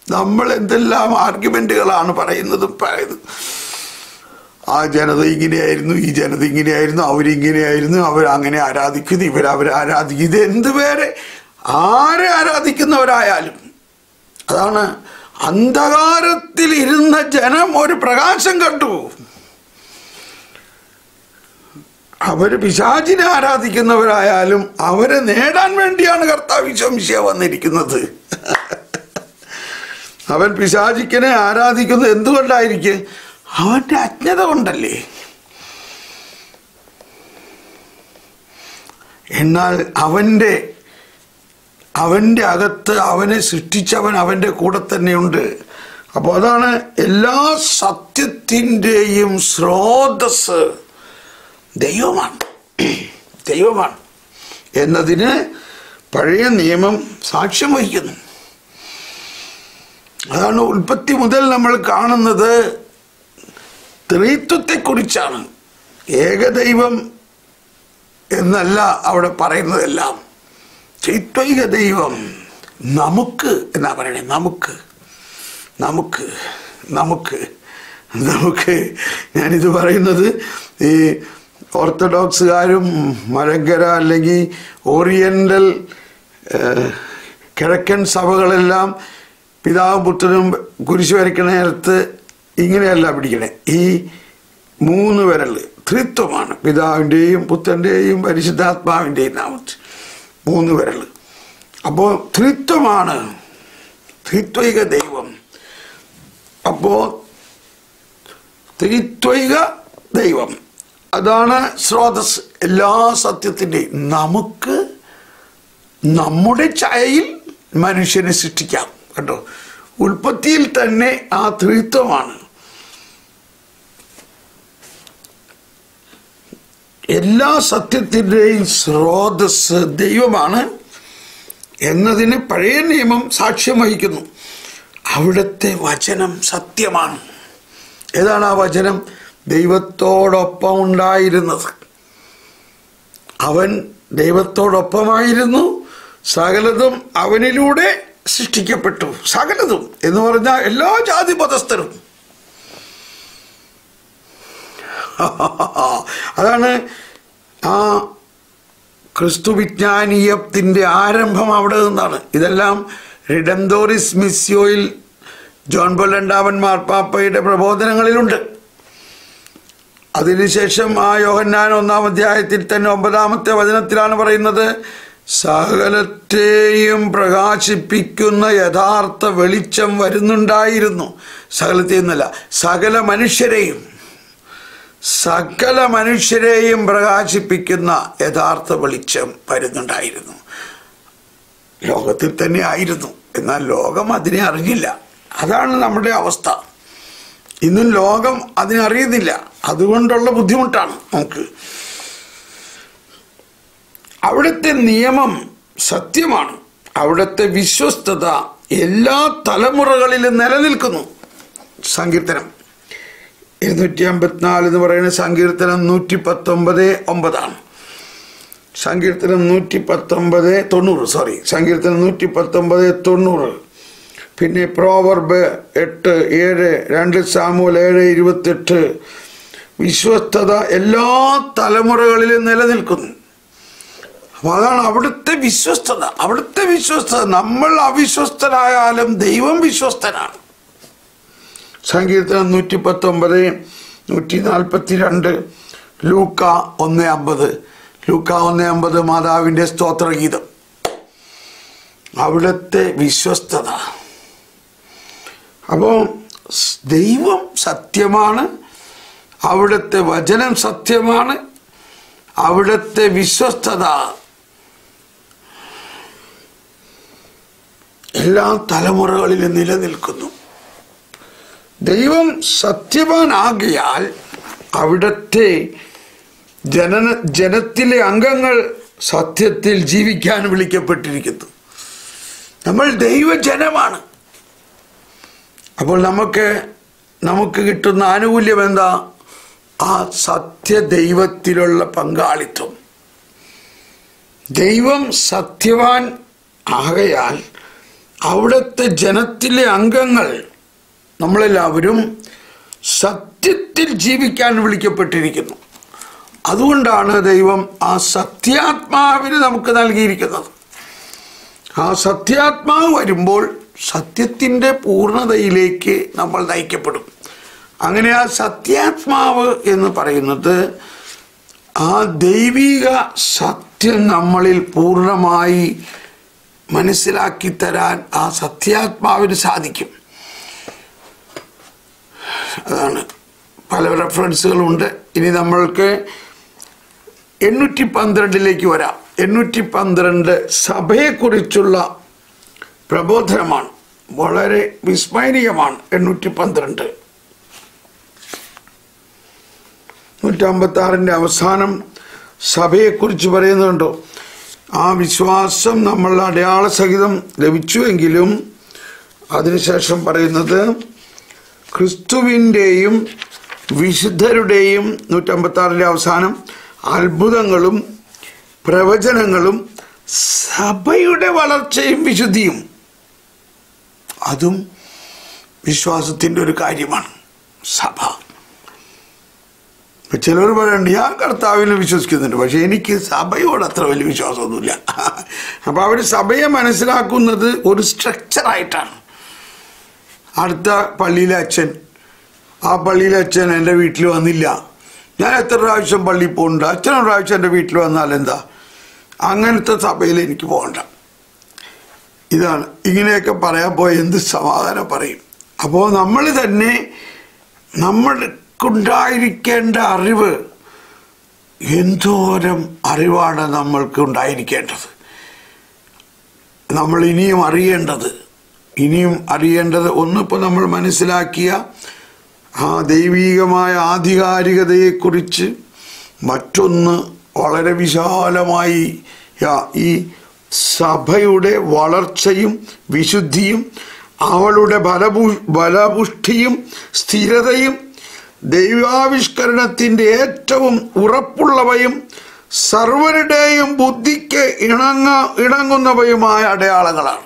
നമ്മൾ എന്തെല്ലാം ആർഗ്യുമെന്റുകളാണ് പറയുന്നതും പറയുന്നത്? ആ ജനത ഇങ്ങനെയായിരുന്നു ഈ ജനത ഇങ്ങനെയായിരുന്നു അവരിങ്ങനെയായിരുന്നു അങ്ങനെ ആരാധിക്കുന്നു ഇവർ ആരാധിക്കും ഇത് എന്ത് പേരെ? ആരെ ആരാധിക്കുന്നവരായാലും. അതാണ് അന്ധകാരത്തിൽ ഇരുന്ന ജനം ഒരു പ്രകാശം കണ്ടു അവർ പിശാചിനെ ആരാധിക്കുന്നവരായാലും അവരെ നേടാൻ വേണ്ടിയാണ് കർത്താവ് വിശ്വംശിയ വന്നിരിക്കുന്നത്. അവൻ പിശാചിക്കനെ ആരാധിക്കുന്നത് എന്തുകൊണ്ടായിരിക്കും? അവന്റെ അജ്ഞത കൊണ്ടല്ലേ? എന്നാൽ അവന്റെ അവന്റെ അകത്ത് അവനെ സൃഷ്ടിച്ചവൻ അവന്റെ കൂടെ തന്നെയുണ്ട്. അപ്പോൾ അതാണ് എല്ലാ സത്യത്തിന്റെയും സ്രോതസ് ദൈവമാണ്. ദൈവമാണ്. എന്നതിന് പഴയ നിയമം സാക്ഷ്യം വഹിക്കുന്നു. അതാണ് ഉൽപ്പത്തി മുതൽ നമ്മൾ കാണുന്നത് ത്രിത്വത്തെക്കുറിച്ചാണ്. ഏകദൈവം എന്നല്ല അവിടെ പറയുന്നതെല്ലാം. ചൈത്വൈക ദൈവം നമുക്ക് എന്നാ പറയണേ? നമുക്ക്. നമുക്ക്. നമുക്ക്. നമുക്ക്. ഞാനിത് പറയുന്നത് ഈ ഓർത്തഡോക്സുകാരും മലങ്കര അല്ലെങ്കിൽ ഓറിയന്റൽ കിഴക്കൻ സഭകളെല്ലാം പിതാവും പുത്രനും കുരിശ് വരയ്ക്കണ നേരത്ത് ഇങ്ങനെയല്ല പിടിക്കണേ. ഈ മൂന്ന് വിരൽ ത്രിത്വമാണ്. പിതാവിന്റെയും പുത്രന്റെയും പരിശുദ്ധാത്മാവിന്റെയും നാമത്തിൽ. മൂന്ന് വിരൽ അപ്പോൾ ത്രിത്വമാണ്. ത്രിത്വൈക ദൈവം. അപ്പോൾ ത്രിത്വൈക ദൈവം. അതാണ് സ്രോതസ് എല്ലാ സത്യത്തിന്റെയും നമുക്ക് നമ്മുടെ ചായയിൽ മനുഷ്യനെ സൃഷ്ടിക്കാം. കേട്ടോ ഉൽപ്പത്തിയിൽ തന്നെ ആ ത്രിത്വമാണ്. എല്ലാ സത്യത്തിന്റെയും സ്രോതസ് ദൈവമാണ് എന്നതിന് പഴയ നിയമം സാക്ഷ്യം വഹിക്കുന്നു. അവിടുത്തെ വചനം സത്യമാണ്. ഏതാണ് ആ വചനം? ദൈവത്തോടൊപ്പം ഉണ്ടായിരുന്നത്. അവൻ ദൈവത്തോടൊപ്പമായിരുന്നു. സകലതും അവനിലൂടെ സൃഷ്ടിക്കപ്പെട്ടു. സകലതും. എന്ന് പറഞ്ഞാൽ എല്ലാ ജാതി മതസ്ഥരും അതാണ് ആ ക്രിസ്തു വിജ്ഞാനീയത്തിന്റെ ആരംഭം അവിടെ നിന്നാണ്. ഇതെല്ലാം റിഡംതോറിസ് മിസ്യോയിൽ ജോൺ പോൾ മാർപ്പാപ്പയുടെ പ്രബോധനങ്ങളിലുണ്ട്. അതിനുശേഷം ആ യോഹന്നാൻ ഒന്നാം അധ്യായത്തിൽ തന്നെ ഒമ്പതാമത്തെ വചനത്തിലാണ് പറയുന്നത് സകലത്തെയും പ്രകാശിപ്പിക്കുന്ന യഥാർത്ഥ വെളിച്ചം വരുന്നുണ്ടായിരുന്നു. സകലത്തെ എന്നല്ല സകല മനുഷ്യരെയും. സകല മനുഷ്യരെയും പ്രകാശിപ്പിക്കുന്ന യഥാർത്ഥ വെളിച്ചം വരുന്നുണ്ടായിരുന്നു. ലോകത്തിൽ തന്നെ ആയിരുന്നു. എന്നാൽ ലോകം അതിനെ അറിഞ്ഞില്ല. അതാണ് നമ്മുടെ അവസ്ഥ. ഇന്നും ലോകം അതിനറിയുന്നില്ല അതുകൊണ്ടുള്ള ബുദ്ധിമുട്ടാണ് നമുക്ക്. അവിടുത്തെ നിയമം സത്യമാണ്. അവിടുത്തെ വിശ്വസ്തത എല്ലാ തലമുറകളിലും നിലനിൽക്കുന്നു. സങ്കീർത്തനം. ഇരുന്നൂറ്റി അമ്പത്തിനാല് എന്ന് പറയുന്ന സങ്കീർത്തനം നൂറ്റി പത്തൊമ്പത് ഒമ്പതാണ്. സങ്കീർത്തനം നൂറ്റി പത്തൊമ്പത് തൊണ്ണൂറ് സോറി സങ്കീർത്തനം നൂറ്റി പത്തൊമ്പത് തൊണ്ണൂറ്. പിന്നെ പ്രോവർബ് എട്ട് ഏഴ് രണ്ട് സാമൂൽ ഏഴ് ഇരുപത്തെട്ട്. വിശ്വസ്തത എല്ലാ തലമുറകളിലും നിലനിൽക്കുന്നു. അപ്പൊ അതാണ് അവിടുത്തെ വിശ്വസ്തത. അവിടുത്തെ വിശ്വസ്തത. നമ്മൾ അവിശ്വസ്തരായാലും ദൈവം വിശ്വസ്തനാണ്. സങ്കീർത്തനം നൂറ്റി പത്തൊമ്പത് നൂറ്റി നാൽപ്പത്തി രണ്ട് ലൂക്ക ഒന്ന് അമ്പത്. ലൂക്ക ഒന്ന് അമ്പത് മാതാവിന്റെ സ്തോത്രഗീതം. അവിടുത്തെ വിശ്വസ്തത. അപ്പോൾ ദൈവം സത്യമാണ്. അവിടുത്തെ വചനം സത്യമാണ്. അവിടുത്തെ വിശ്വസ്തത എല്ലാ തലമുറകളിലും നിലനിൽക്കുന്നു. ദൈവം സത്യവാനാകിയാൽ അവിടത്തെ ജനന ജനത്തിലെ അംഗങ്ങൾ സത്യത്തിൽ ജീവിക്കാൻ വിളിക്കപ്പെട്ടിരിക്കുന്നു. നമ്മൾ ദൈവജനമാണ്. അപ്പോൾ നമുക്ക് നമുക്ക് കിട്ടുന്ന ആനുകൂല്യം എന്താ? ആ സത്യ ദൈവത്തിലുള്ള പങ്കാളിത്തം. ദൈവം സത്യവാൻ ആകയാൽ അവിടുത്തെ ജനത്തിലെ അംഗങ്ങൾ നമ്മളെല്ലാവരും സത്യത്തിൽ ജീവിക്കാൻ വിളിക്കപ്പെട്ടിരിക്കുന്നു. അതുകൊണ്ടാണ് ദൈവം ആ സത്യാത്മാവിന് നമുക്ക് നൽകിയിരിക്കുന്നത്. ആ സത്യാത്മാവ് വരുമ്പോൾ സത്യത്തിന്റെ പൂർണതയിലേക്ക് നമ്മൾ നയിക്കപ്പെടും. അങ്ങനെ ആ സത്യാത്മാവ് എന്ന് പറയുന്നത് ആ ദൈവിക സത്യം നമ്മളിൽ പൂർണമായി മനസ്സിലാക്കി തരാൻ ആ സത്യാത്മാവിന് സാധിക്കും. അതാണ് പല റെഫറൻസുകളുണ്ട്. ഇനി നമ്മൾക്ക് എണ്ണൂറ്റി പന്ത്രണ്ടിലേക്ക് വരാം. എണ്ണൂറ്റി പന്ത്രണ്ട് സഭയെക്കുറിച്ചുള്ള പ്രബോധനമാണ്. വളരെ വിസ്മരണീയമാണ് എണ്ണൂറ്റി പന്ത്രണ്ട് നൂറ്റമ്പത്തി ആറിന്റെ അവസാനം സഭയെക്കുറിച്ച് പറയുന്നുണ്ടോ? ആ വിശ്വാസം നമ്മൾ അടയാള സഹിതം ലഭിച്ചുവെങ്കിലും അതിനുശേഷം പറയുന്നത് ക്രിസ്തുവിന്റെയും വിശുദ്ധരുടെയും നൂറ്റമ്പത്താറിന്റെ അവസാനം അത്ഭുതങ്ങളും പ്രവചനങ്ങളും സഭയുടെ വളർച്ചയും വിശുദ്ധിയും. അതും വിശ്വാസത്തിന്റെ ഒരു കാര്യമാണ് സഭ. ചിലർ പറയുന്നുണ്ട് ഞാൻ കർത്താവിനെ വിശ്വസിക്കുന്നുണ്ട് പക്ഷെ എനിക്ക് സഭയോട് അത്ര വലിയ വിശ്വാസമൊന്നുമില്ല. അപ്പൊ അവർ സഭയെ മനസ്സിലാക്കുന്നത് ഒരു സ്ട്രക്ചറായിട്ടാണ് അടുത്ത പള്ളിയിലെ അച്ഛൻ ആ പള്ളിയിലെ അച്ഛൻ എന്റെ വീട്ടിൽ വന്നില്ല. ഞാൻ എത്ര പ്രാവശ്യം പള്ളിയിൽ പോകുന്നുണ്ട്? അച്ഛൻ ഒരു പ്രാവശ്യം എന്റെ വീട്ടിൽ വന്നാൽ എന്താ? അങ്ങനത്തെ സഭയിൽ എനിക്ക് പോകണ്ട. ഇതാണ്. ഇങ്ങനെയൊക്കെ പറയാൻ പോയി എന്ത് സമാധാനം പറയും. അപ്പോൾ നമ്മൾ തന്നെ നമ്മൾക്കുണ്ടായിരിക്കേണ്ട അറിവ് എന്തോരം അറിവാണ് നമ്മൾക്ക് ഉണ്ടായിരിക്കേണ്ടത് നമ്മൾ ഇനിയും അറിയേണ്ടത് ഇനിയും അറിയേണ്ടത് ഒന്നിപ്പോൾ നമ്മൾ മനസ്സിലാക്കിയ ആ ദൈവീകമായ ആധികാരികതയെക്കുറിച്ച് മറ്റൊന്ന് വളരെ വിശാലമായി ഈ സഭയുടെ വളർച്ചയും വിശുദ്ധിയും അവളുടെ ബലപു ബലപുഷ്ടിയും സ്ഥിരതയും ദൈവാവിഷ്കരണത്തിന്റെ ഏറ്റവും ഉറപ്പുള്ളവയും സർവരുടെയും ബുദ്ധിക്ക് ഇണങ്ങ ഇണങ്ങുന്നവയുമായ അടയാളങ്ങളാണ്.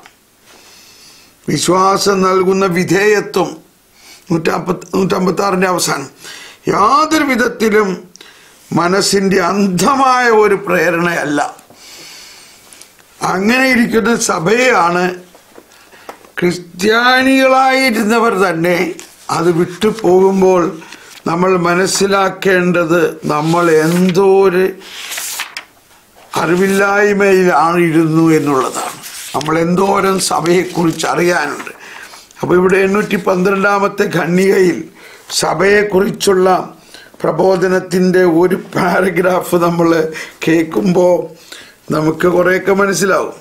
വിശ്വാസം നൽകുന്ന വിധേയത്വം. നൂറ്റമ്പത്തി നൂറ്റമ്പത്തി ആറിന്റെ അവസാനം. യാതൊരു വിധത്തിലും മനസ്സിന്റെ അന്ധമായ ഒരു പ്രേരണയല്ല. അങ്ങനെ ഇരിക്കുന്ന സഭയാണ് ക്രിസ്ത്യാനികളായിരുന്നവർ തന്നെ അത് വിട്ടു പോകുമ്പോൾ നമ്മൾ മനസ്സിലാക്കേണ്ടത് നമ്മൾ എന്തോ ഒരു അറിവില്ലായ്മയിലാണിരുന്നു എന്നുള്ളതാണ്. നമ്മൾ എന്തോരം സഭയെക്കുറിച്ച് അറിയാനുണ്ട്. അപ്പോൾ ഇവിടെ എണ്ണൂറ്റി പന്ത്രണ്ടാമത്തെ ഖണ്ണികയിൽ സഭയെക്കുറിച്ചുള്ള പ്രബോധനത്തിന്റെ ഒരു പാരഗ്രാഫ് നമ്മൾ കേൾക്കുമ്പോൾ നമുക്ക് കുറേയൊക്കെ മനസ്സിലാവും.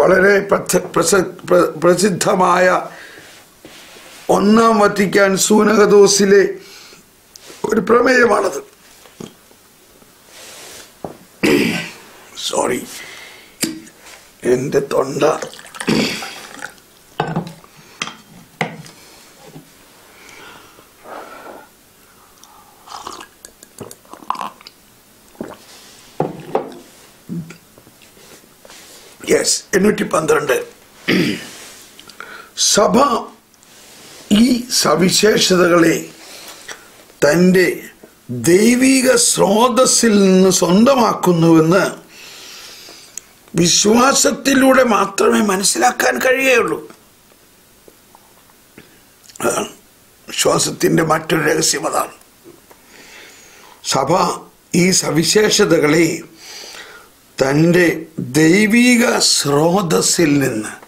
വളരെ പ്രസിദ്ധമായ ഒന്നാം വത്തിക്കാൻ സൂനകദോസിലെ ഒരു പ്രമേയമാണത്. സോറി എന്റെ തൊണ്ട. എണ്ണൂറ്റി പന്ത്രണ്ട്. സഭ ഈ സവിശേഷതകളെ തന്റെ ദൈവിക സ്രോതസ്സിൽ നിന്ന് സ്വന്തമാക്കുന്നുവെന്ന് വിശ്വാസത്തിലൂടെ മാത്രമേ മനസ്സിലാക്കാൻ കഴിയുകയുള്ളൂ. അതാണ് വിശ്വാസത്തിന്റെ മറ്റൊരു രഹസ്യം അതാണ്. സഭ ഈ സവിശേഷതകളെ തന്റെ ദൈവിക സ്രോതസ്സിൽ നിന്ന്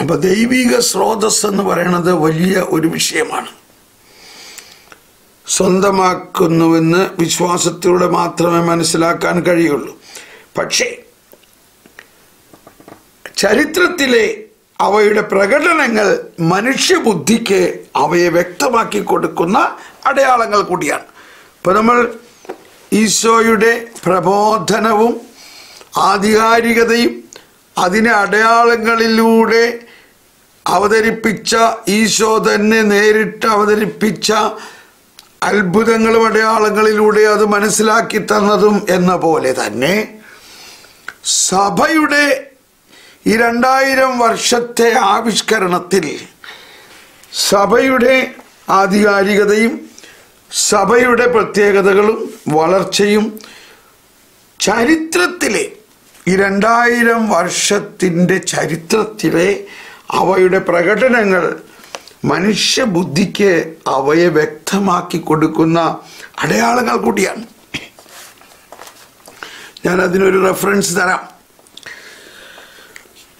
അപ്പൊ ദൈവിക സ്രോതസ് എന്ന് പറയുന്നത് വലിയ ഒരു വിഷയമാണ്. സ്വന്തമാക്കുന്നുവെന്ന് വിശ്വാസത്തിലൂടെ മാത്രമേ മനസ്സിലാക്കാൻ കഴിയുള്ളൂ. പക്ഷേ ചരിത്രത്തിലെ അവയുടെ പ്രകടനങ്ങൾ മനുഷ്യബുദ്ധിക്ക് അവയെ വ്യക്തമാക്കി കൊടുക്കുന്ന അടയാളങ്ങൾ കൂടിയാണ്. ഇപ്പൊ നമ്മൾ ഈശോയുടെ പ്രബോധനവും ആധികാരികതയും അതിനെ അടയാളങ്ങളിലൂടെ അവതരിപ്പിച്ച ഈശോ തന്നെ നേരിട്ട് അവതരിപ്പിച്ച അത്ഭുതങ്ങളും അടയാളങ്ങളിലൂടെ അത് മനസ്സിലാക്കി തന്നതും എന്ന പോലെ തന്നെ സഭയുടെ ഈ രണ്ടായിരം വർഷത്തെ ആവിഷ്കരണത്തിൽ സഭയുടെ ആധികാരികതയും സഭയുടെ പ്രത്യേകതകളും വളർച്ചയും ചരിത്രത്തിലെ ഈ രണ്ടായിരം വർഷത്തിന്റെ ചരിത്രത്തിലെ അവയുടെ പ്രകടനങ്ങൾ മനുഷ്യബുദ്ധിക്ക് അവയെ വ്യക്തമാക്കി കൊടുക്കുന്ന അടയാളങ്ങൾ കൂടിയാണ്. ഞാൻ അതിനൊരു റെഫറൻസ് തരാം.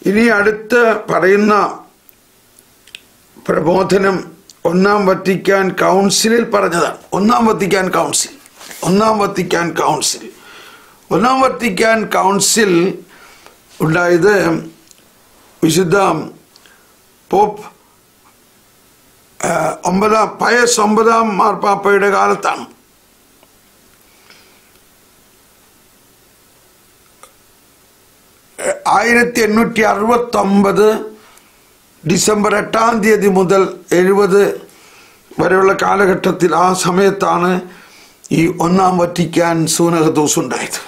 ഇനി അടുത്ത് പറയുന്ന പ്രബോധനം ഒന്നാം വത്തിക്കാൻ കൗൺസിലിൽ പറഞ്ഞതാണ്. ഒന്നാം വത്തിക്കാൻ കൗൺസിൽ ഒന്നാം വത്തിക്കാൻ കൗൺസിൽ ഒന്നാം വർത്തിക്കാൻ കൗൺസിൽ ഉണ്ടായത് വിശുദ്ധ പോപ്പ് ഒമ്പതാം പയസ് ഒമ്പതാം മാർപ്പാപ്പയുടെ കാലത്താണ്. ആയിരത്തി എണ്ണൂറ്റി അറുപത്തി ഒമ്പത് ഡിസംബർ എട്ടാം തീയതി മുതൽ എഴുപത് വരെയുള്ള കാലഘട്ടത്തിൽ ആ സമയത്താണ് ഈ ഒന്നാം വറ്റിക്കാൻ സൂനഹദോസ് ഉണ്ടായത്.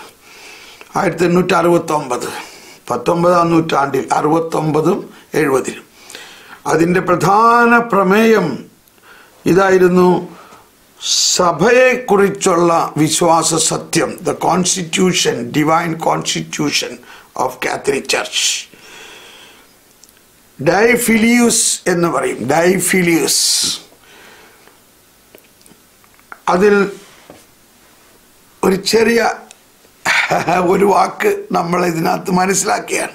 ആയിരത്തി എണ്ണൂറ്റി അറുപത്തി ഒമ്പത് പത്തൊമ്പതാം നൂറ്റാണ്ടിൽ അറുപത്തൊമ്പതും എഴുപതിലും. അതിന്റെ പ്രധാന പ്രമേയം ഇതായിരുന്നു സഭയെക്കുറിച്ചുള്ള വിശ്വാസ സത്യം the constitution divine constitution of Catholic church ഡൈഫിലിയൂസ് എന്ന് പറയും ഡൈഫിലിയൂസ് അതിൽ ഒരു ചെറിയ ഒരു വാക്ക് നമ്മൾ ഇതിനകത്ത് മനസ്സിലാക്കിയാണ്.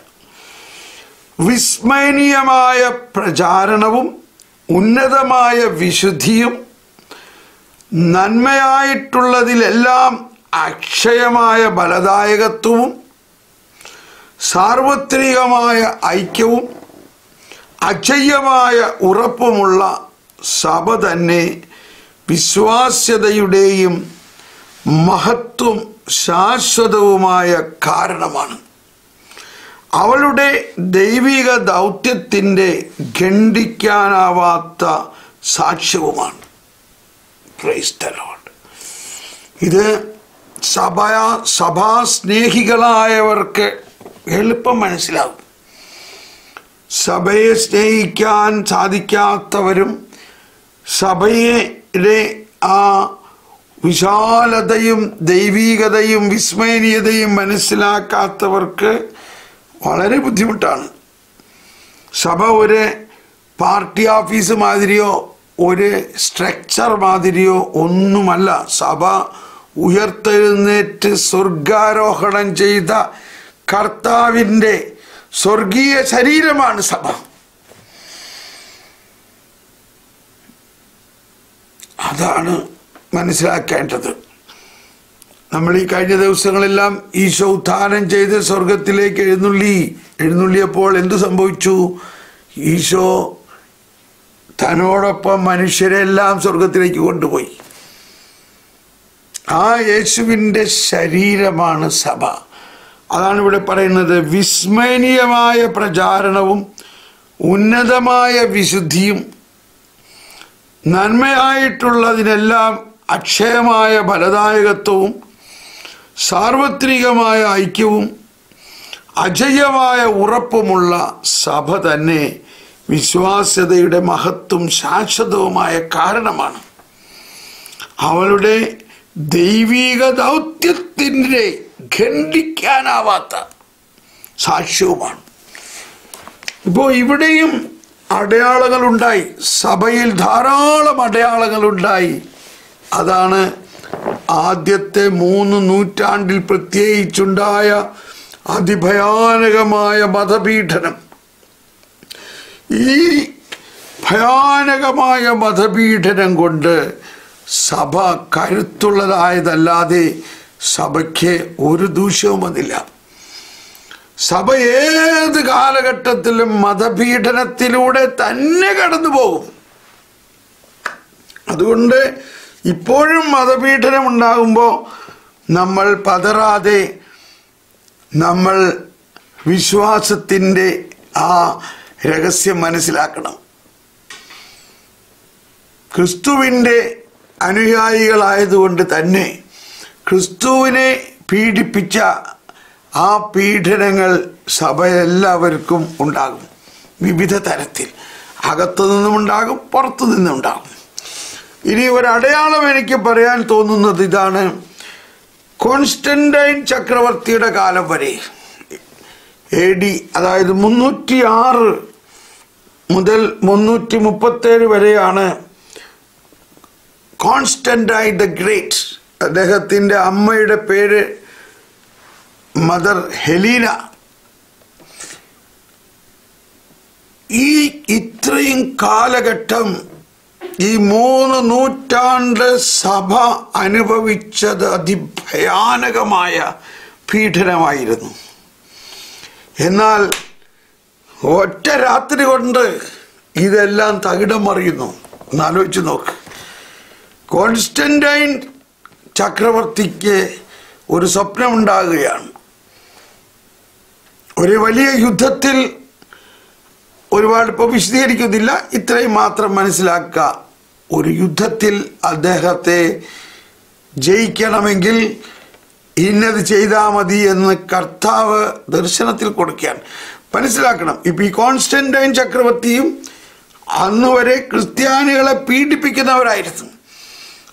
വിസ്മയനീയമായ പ്രചാരണവും ഉന്നതമായ വിശുദ്ധിയും നന്മയായിട്ടുള്ളതിലെല്ലാം അക്ഷയമായ ബലദായകത്വവും സാർവത്രികമായ ഐക്യവും അജയ്യമായ ഉറപ്പുമുള്ള സഭ തന്നെ വിശ്വാസ്യതയുടെയും മഹത്വം ശാശ്വതവുമായ കാരണമാണ്. അവളുടെ ദൈവിക ദൗത്യത്തിന്റെ ഖണ്ഡിക്കാനാവാത്ത സാക്ഷ്യവുമാണ്. ക്രൈസ്തലോട് ഇത് സഭയാ സഭാസ്നേഹികളായവർക്ക് എളുപ്പം മനസ്സിലാവും. സഭയെ സ്നേഹിക്കാൻ സാധിക്കാത്തവരും സഭയുടെ ആ വിശാലതയും ദൈവീകതയും വിസ്മയനീയതയും മനസ്സിലാക്കാത്തവർക്ക് വളരെ ബുദ്ധിമുട്ടാണ്. സഭ ഒരു പാർട്ടി ഓഫീസ് മാതിരിയോ ഒരു സ്ട്രക്ചർ മാതിരിയോ ഒന്നുമല്ല. സഭ ഉയർത്തെഴുന്നേറ്റ് സ്വർഗാരോഹണം ചെയ്ത കർത്താവിന്റെ സ്വർഗീയ ശരീരമാണ് സഭ. അതാണ് മനസ്സിലാക്കേണ്ടത്. നമ്മൾ ഈ കഴിഞ്ഞ ദിവസങ്ങളെല്ലാം ഈശോ ഉത്ഥാനം ചെയ്ത് സ്വർഗത്തിലേക്ക് എഴുന്നള്ളി. എഴുന്നള്ളിയപ്പോൾ എന്തു സംഭവിച്ചു? ഈശോ തന്നോടൊപ്പം മനുഷ്യരെല്ലാം സ്വർഗത്തിലേക്ക് കൊണ്ടുപോയി. ആ യേശുവിന്റെ ശരീരമാണ് സഭ. അതാണ് ഇവിടെ പറയുന്നത്. വിസ്മരണീയമായ പ്രചാരണവും ഉന്നതമായ വിശുദ്ധിയും നന്മയായിട്ടുള്ളതിനെല്ലാം അക്ഷയമായ ഫലദായകത്വവും സാർവത്രികമായ ഐക്യവും അജയമായ ഉറപ്പുമുള്ള സഭ തന്നെ വിശ്വാസ്യതയുടെ മഹത്വം ശാശ്വതവുമായ കാരണമാണ്. അവളുടെ ദൈവീക ദൗത്യത്തിന്റെ ഖണ്ഡിക്കാനാവാത്ത സാക്ഷ്യവുമാണ്. ഇപ്പോൾ ഇവിടെയും അടയാളങ്ങളുണ്ടായി. സഭയിൽ ധാരാളം അടയാളങ്ങളുണ്ടായി. അതാണ് ആദ്യത്തെ മൂന്ന് നൂറ്റാണ്ടിൽ പ്രത്യേകിച്ചുണ്ടായ അതിഭയാനകമായ മതപീഠനം ഈ ഭയാനകമായ മതപീഠനം കൊണ്ട് സഭ കരുത്തുള്ളതായതല്ലാതെ സഭയ്ക്ക് ഒരു ദൂഷ്യവും വന്നില്ല. സഭ ഏത് കാലഘട്ടത്തിലും മതപീഠനത്തിലൂടെ തന്നെ കടന്നു പോകും അതുകൊണ്ട് ഇപ്പോഴും മതപീഡനം ഉണ്ടാകുമ്പോൾ നമ്മൾ പതറാതെ നമ്മൾ വിശ്വാസത്തിന്റെ ആ രഹസ്യം മനസ്സിലാക്കണം. ക്രിസ്തുവിന്റെ അനുയായികളായതുകൊണ്ട് തന്നെ ക്രിസ്തുവിനെ പീഡിപ്പിച്ച ആ പീഡനങ്ങൾ സഭ എല്ലാവർക്കും ഉണ്ടാകും. വിവിധ തരത്തിൽ അകത്തു നിന്നും ഉണ്ടാകും പുറത്തു നിന്നും ഉണ്ടാകും ഇനി ഒരു അടയാളം എനിക്ക് പറയാൻ തോന്നുന്നത് ഇതാണ്. കോൺസ്റ്റന്റൈൻ ചക്രവർത്തിയുടെ കാലം വരെ. എ ഡി അതായത് മുന്നൂറ്റി ആറ് മുതൽ മുന്നൂറ്റി മുപ്പത്തേഴ് വരെയാണ് കോൺസ്റ്റന്റൈൻ ദ ഗ്രേറ്റ്. അദ്ദേഹത്തിന്റെ അമ്മയുടെ പേര് മദർ ഹെലീന. ഈ ഇത്രയും കാലഘട്ടം ഈ മൂന്ന് നൂറ്റാണ്ട് സഭ അനുഭവിച്ചത് അതിഭയാനകമായ പീഡനമായിരുന്നു. എന്നാൽ ഒറ്റ രാത്രി കൊണ്ട് ഇതെല്ലാം തകിടം മറിയുന്നു. എന്നാലോചിച്ച് നോക്ക്. കോൺസ്റ്റന്റൈൻ ചക്രവർത്തിക്ക് ഒരു സ്വപ്നമുണ്ടാകുകയാണ്. ഒരു വലിയ യുദ്ധത്തിൽ ഒരുപാട് ഇപ്പോൾ വിശദീകരിക്കുന്നില്ല. ഇത്രയും മാത്രം മനസ്സിലാക്കുക. ഒരു യുദ്ധത്തിൽ അദ്ദേഹത്തെ ജയിക്കണമെങ്കിൽ ഇന്നത് ചെയ്താൽ മതി എന്ന് കർത്താവ് ദർശനത്തിൽ കൊടുക്കുകയാണ്. മനസ്സിലാക്കണം ഇപ്പം ഈ കോൺസ്റ്റന്റൈൻ ചക്രവർത്തിയും അന്ന് വരെ ക്രിസ്ത്യാനികളെ പീഡിപ്പിക്കുന്നവരായിരുന്നു.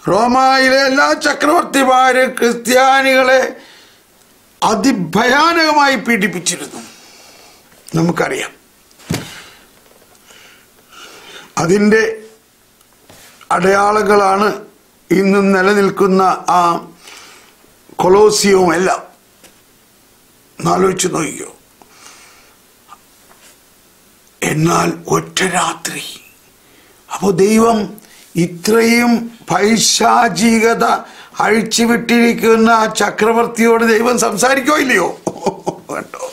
റോമായിലെ എല്ലാ ചക്രവർത്തിമാരും ക്രിസ്ത്യാനികളെ അതിഭയാനകമായി പീഡിപ്പിച്ചിരുന്നു. നമുക്കറിയാം. അതിന്റെ അടയാളങ്ങളാണ് ഇന്നും നിലനിൽക്കുന്ന ആ കൊളോസിയവും എല്ലാം ആലോചിച്ച് നോക്കിയോ എന്നാൽ ഒറ്റ രാത്രി. അപ്പോൾ ദൈവം ഇത്രയും പൈശാചികത അഴിച്ചുവിട്ടിരിക്കുന്ന ആ ചക്രവർത്തിയോട് ദൈവം സംസാരിക്കോ ഇല്ലയോ? കണ്ടോ?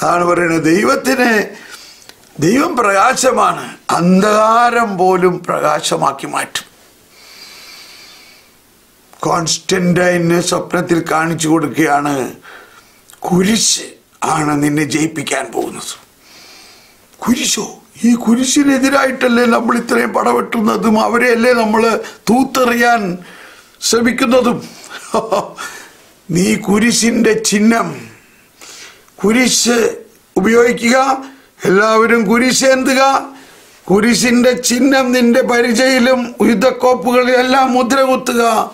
അതാണ് പറയുന്നത്. ദൈവത്തിന് ദൈവം പ്രകാശമാണ് അന്ധകാരം പോലും പ്രകാശമാക്കി മാറ്റും. കോൺസ്റ്റന്റൈന് സ്വപ്നത്തിൽ കാണിച്ചു കൊടുക്കുകയാണ് കുരിശ് ആണ് നിന്നെ ജയിപ്പിക്കാൻ പോകുന്നത്. കുരിശോ? ഈ കുരിശിനെതിരായിട്ടല്ലേ നമ്മൾ ഇത്രയും പടവെട്ടുന്നതും അവരെയല്ലേ നമ്മൾ തൂത്തെറിയാൻ ശ്രമിക്കുന്നതും? നീ കുരിശിന്റെ ചിഹ്നം. കുരിശ് ഉപയോഗിക്കുക എല്ലാവരും കുരിശേന്തുക. കുരിശിന്റെ ചിഹ്നം നിന്റെ പരിചയിലും യുദ്ധക്കോപ്പുകളിലും എല്ലാം മുദ്ര കുത്തുക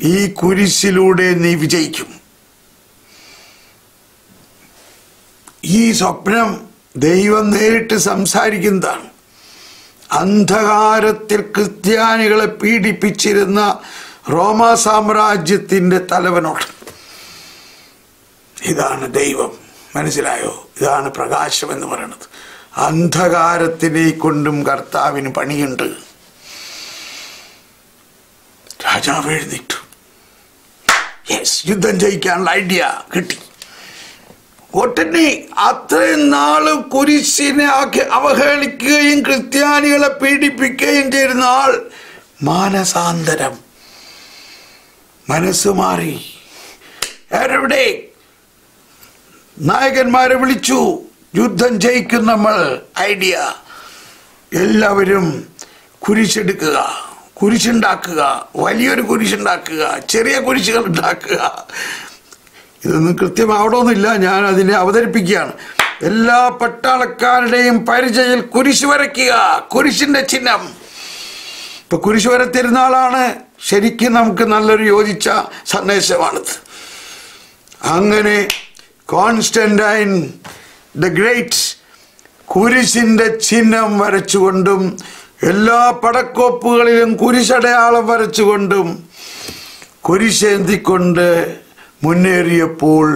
ഈ കുരിശിലൂടെ നീ വിജയിക്കും. ഈ സ്വപ്നം ദൈവം നേരിട്ട് സംസാരിക്കുന്നതാണ്. അന്ധകാരത്തിൽ ക്രിസ്ത്യാനികളെ പീഡിപ്പിച്ചിരുന്ന റോമാ സാമ്രാജ്യത്തിന്റെ തലവനോട്. ഇതാണ് ദൈവം. മനസ്സിലായോ? ഇതാണ് പ്രകാശം എന്ന് പറയുന്നത്. അന്ധകാരത്തിലേക്കൊണ്ടും കർത്താവിന് പണിയുണ്ട്. രാജാവ് എഴുന്നേറ്റു. യെസ് യുദ്ധം ജയിക്കാനുള്ള ഐഡിയ കിട്ടി. ഒട്ടനെ അത്രയും നാൾ കുരിശിനെ അവഹേളിക്കുകയും ക്രിസ്ത്യാനികളെ പീഡിപ്പിക്കുകയും ചെയ്യുന്ന ആൾ മാനസാന്തരം. മനസ്സ് മാറി. എവിടെ? നായകന്മാരെ വിളിച്ചു. യുദ്ധം ജയിക്കും നമ്മൾ ഐഡിയ. എല്ലാവരും കുരിശെടുക്കുക. കുരിശുണ്ടാക്കുക. വലിയൊരു കുരിശുണ്ടാക്കുക. ചെറിയ കുരിശുകൾ ഉണ്ടാക്കുക. ഇതൊന്നും കൃത്യമാവണമെന്നില്ല. ഞാൻ അതിനെ അവതരിപ്പിക്കുകയാണ്. എല്ലാ പട്ടാളക്കാരുടെയും പരിചയിൽ കുരിശ് വരയ്ക്കുക. കുരിശിന്റെ ചിഹ്നം. ഇപ്പം കുരിശ് വര തിരുനാളാണ് ശരിക്കും നമുക്ക് നല്ലൊരു യോജിച്ച സന്ദേശമാണിത്. അങ്ങനെ കോൺസ്റ്റന്റൈൻ ദ ഗ്രേറ്റ് കുരിശിന്റെ ചിഹ്നം വരച്ചുകൊണ്ടും എല്ലാ പടക്കോപ്പുകളിലും കുരിശടയാളം വരച്ചുകൊണ്ടും കുരിശേന്തിക്കൊണ്ട് മുന്നേറിയപ്പോൾ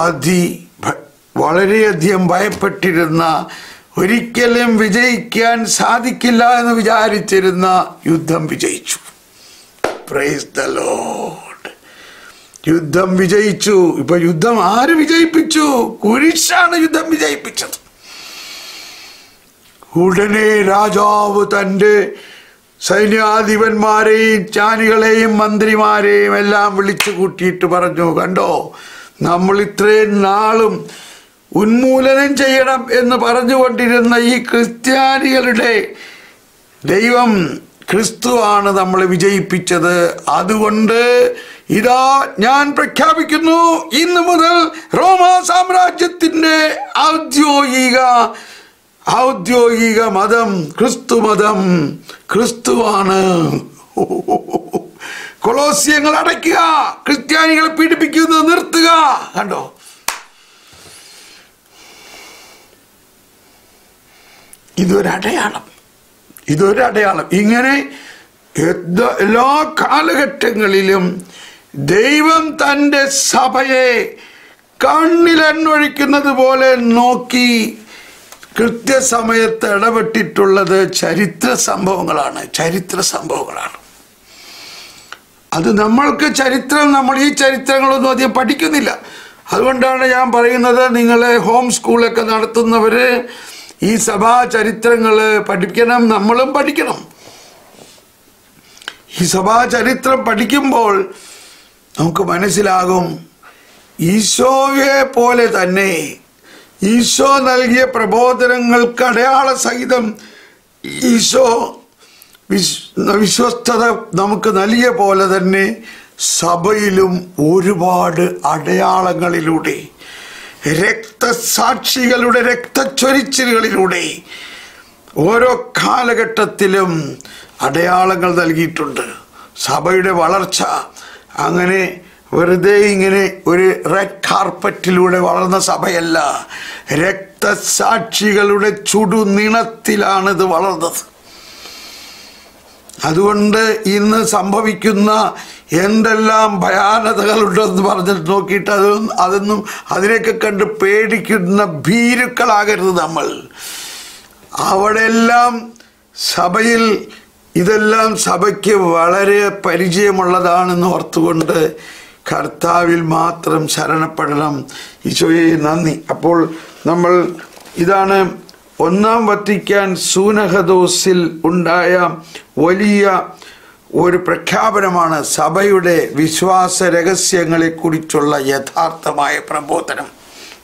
അതി വളരെയധികം ഭയപ്പെട്ടിരുന്ന ഒരിക്കലും വിജയിക്കാൻ സാധിക്കില്ല എന്ന് വിചാരിച്ചിരുന്ന യുദ്ധം വിജയിച്ചു. പ്രൈസ് ദ ലോഡ് യുദ്ധം വിജയിച്ചു. ഇപ്പൊ യുദ്ധം ആര് വിജയിപ്പിച്ചു? കുരിശാണ് യുദ്ധം വിജയിപ്പിച്ചത്. ഉടനെ രാജാവ് തന്റെ സൈന്യാധിപന്മാരെയും ചാനികളെയും മന്ത്രിമാരെയും എല്ലാം വിളിച്ചു കൂട്ടിയിട്ട് പറഞ്ഞു കണ്ടോ നമ്മൾ ഇത്രയും നാളും ഉന്മൂലനം ചെയ്യണം എന്ന് പറഞ്ഞുകൊണ്ടിരുന്ന ഈ ക്രിസ്ത്യാനികളുടെ ദൈവം ക്രിസ്തുവാണ് നമ്മളെ വിജയിപ്പിച്ചത്. അതുകൊണ്ട് ഇതാ ഞാൻ പ്രഖ്യാപിക്കുന്നു ഇന്ന് മുതൽ റോമ സാമ്രാജ്യത്തിന്റെ ഔദ്യോഗിക ഔദ്യോഗിക മതം ക്രിസ്തു മതം ക്രിസ്തുവാണ്. കൊളോസ്യങ്ങൾ അടയ്ക്കുക ക്രിസ്ത്യാനികളെ പീഡിപ്പിക്കുന്നത് നിർത്തുക. കണ്ടോ? ഇതൊരടയാളം ഇതൊരടയാളം ഇങ്ങനെ എല്ലാ കാലഘട്ടങ്ങളിലും ദൈവം തന്റെ സഭയെ കണ്ണിലെണ്ണൊഴിക്കുന്നത് പോലെ നോക്കി കൃത്യസമയത്ത് ഇടപെട്ടിട്ടുള്ളത് ചരിത്ര സംഭവങ്ങളാണ്. ചരിത്ര സംഭവങ്ങളാണ്. അത് നമ്മൾക്ക് ചരിത്രം നമ്മൾ ഈ ചരിത്രങ്ങളൊന്നും അധികം പഠിക്കുന്നില്ല. അതുകൊണ്ടാണ് ഞാൻ പറയുന്നത് നിങ്ങളെ ഹോം സ്കൂളൊക്കെ നടത്തുന്നവർ ഈ സഭാ ചരിത്രങ്ങൾ പഠിക്കണം നമ്മളും പഠിക്കണം. ഈ സഭാ ചരിത്രം പഠിക്കുമ്പോൾ നമുക്ക് മനസ്സിലാകും ഈശോയെ പോലെ തന്നെ ഈശോ നൽകിയ പ്രബോധനങ്ങൾക്ക് അടയാള സഹിതം ഈശോ വിശ്- വിശ്വസ്തത നമുക്ക് നൽകിയ പോലെ തന്നെ സഭയിലും ഒരുപാട് അടയാളങ്ങളിലൂടെ രക്തസാക്ഷികളുടെ രക്തച്ചൊരിച്ചിലുകളിലൂടെ ഓരോ കാലഘട്ടത്തിലും അടയാളങ്ങൾ നൽകിയിട്ടുണ്ട്. സഭയുടെ വളർച്ച അങ്ങനെ വെറുതെ ഇങ്ങനെ ഒരു റെഡ് കാർപ്പറ്റിലൂടെ വളർന്ന സഭയല്ല. രക്തസാക്ഷികളുടെ ചുടുനിണത്തിലാണ് ഇത് വളർന്നത്. അതുകൊണ്ട് ഇന്ന് സംഭവിക്കുന്ന എന്തെല്ലാം ഭയാനതകളുണ്ടെന്ന് പറഞ്ഞിട്ട് നോക്കിയിട്ട് അതൊന്നും അതൊന്നും അതിനെയൊക്കെ കണ്ട് പേടിക്കുന്ന ഭീരുക്കളാകരുത് നമ്മൾ. അവിടെയെല്ലാം സഭയിൽ ഇതെല്ലാം സഭയ്ക്ക് വളരെ പരിചയമുള്ളതാണെന്ന് ഓർത്തുകൊണ്ട് കർത്താവിൽ മാത്രം ശരണപ്പെടണം. ഈശോയെ നന്ദി. അപ്പോൾ നമ്മൾ ഇതാണ് ഒന്നാം വത്തിക്കാൻ സൂനഹദോസിൽ ഉണ്ടായ വലിയ ഒരു പ്രഖ്യാപനമാണ് സഭയുടെ വിശ്വാസ രഹസ്യങ്ങളെക്കുറിച്ചുള്ള യഥാർത്ഥമായ പ്രബോധനം.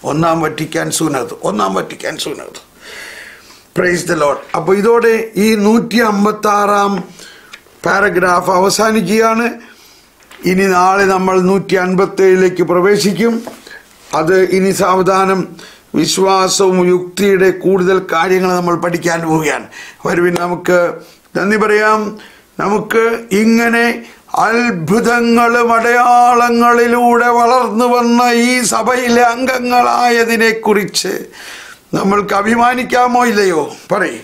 ഒന്നാം വറ്റിക്കാൻ സൂനത് ഒന്നാം വറ്റിക്കാൻ സൂനത് പ്രൈസ് ദ ലോഡ് അപ്പോൾ ഇതോടെ ഈ നൂറ്റി അമ്പത്തി ആറാം പാരഗ്രാഫ് അവസാനിക്കുകയാണ്. ഇനി നാളെ നമ്മൾ നൂറ്റി അൻപത്തി ഏഴിലേക്ക് പ്രവേശിക്കും. അത് ഇനി സാവധാനം വിശ്വാസവും യുക്തിയുടെ കൂടുതൽ കാര്യങ്ങൾ നമ്മൾ പഠിക്കാൻ പോവുകയാണ്. വരുവിൻ നമുക്ക് നന്ദി പറയാം. നമുക്ക് ഇങ്ങനെ അത്ഭുതങ്ങളും അടയാളങ്ങളിലൂടെ വളർന്നു വന്ന ഈ സഭയിലെ അംഗങ്ങളായതിനെ കുറിച്ച് നമ്മൾക്ക് അഭിമാനിക്കാമോ ഇല്ലയോ? പറയും.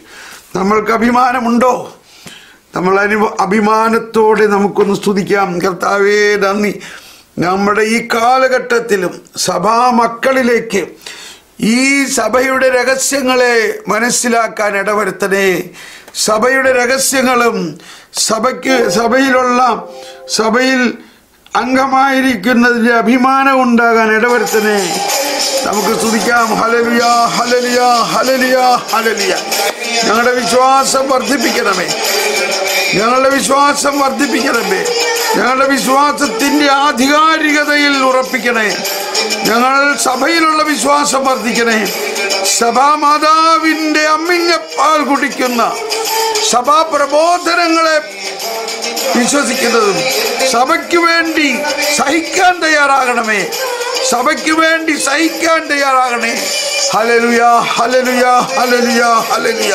നമ്മൾക്ക് അഭിമാനമുണ്ടോ? നമ്മൾ അനു അഭിമാനത്തോടെ നമുക്കൊന്ന് സ്തുതിക്കാം. കർത്താവേ നന്ദി. നമ്മുടെ ഈ കാലഘട്ടത്തിലും സഭാ മക്കളിലേക്ക് ഈ സഭയുടെ രഹസ്യങ്ങളെ മനസ്സിലാക്കാൻ ഇടവരുത്തണേ. സഭയുടെ രഹസ്യങ്ങളും സഭയ്ക്ക് സഭയിലുള്ള സഭയിൽ അംഗമായിരിക്കുന്നതിന്റെ അഭിമാനം ഉണ്ടാകാൻ ഇടവരുത്തനെ. നമുക്ക് സ്തുതിക്കാം. ഹലലിയ ഹലലിയ ഹലലിയ ഹലലിയ ഞങ്ങളുടെ വിശ്വാസം വർദ്ധിപ്പിക്കണമേ. ഞങ്ങളുടെ വിശ്വാസം വർദ്ധിപ്പിക്കണമേ. ഞങ്ങളുടെ വിശ്വാസത്തിന്റെ ആധികാരികതയിൽ ഉറപ്പിക്കണേ ഞങ്ങൾ സഭയിലുള്ള വിശ്വാസം വർദ്ധിക്കണേ. സഭാമാതാവിന്റെ അമ്മിഞ്ഞപ്പാൽ കുടിക്കുന്ന സഭാ പ്രബോധനങ്ങളെ വിശ്വസിക്കുന്നതും സഭയ്ക്ക് വേണ്ടി സഹിക്കാൻ തയ്യാറാകണമേ. സഭയ്ക്ക് വേണ്ടി സഹിക്കാൻ തയ്യാറാകണേ. ഹലലുയ ഹലലുയ ഹലലുയ ഹലലുയ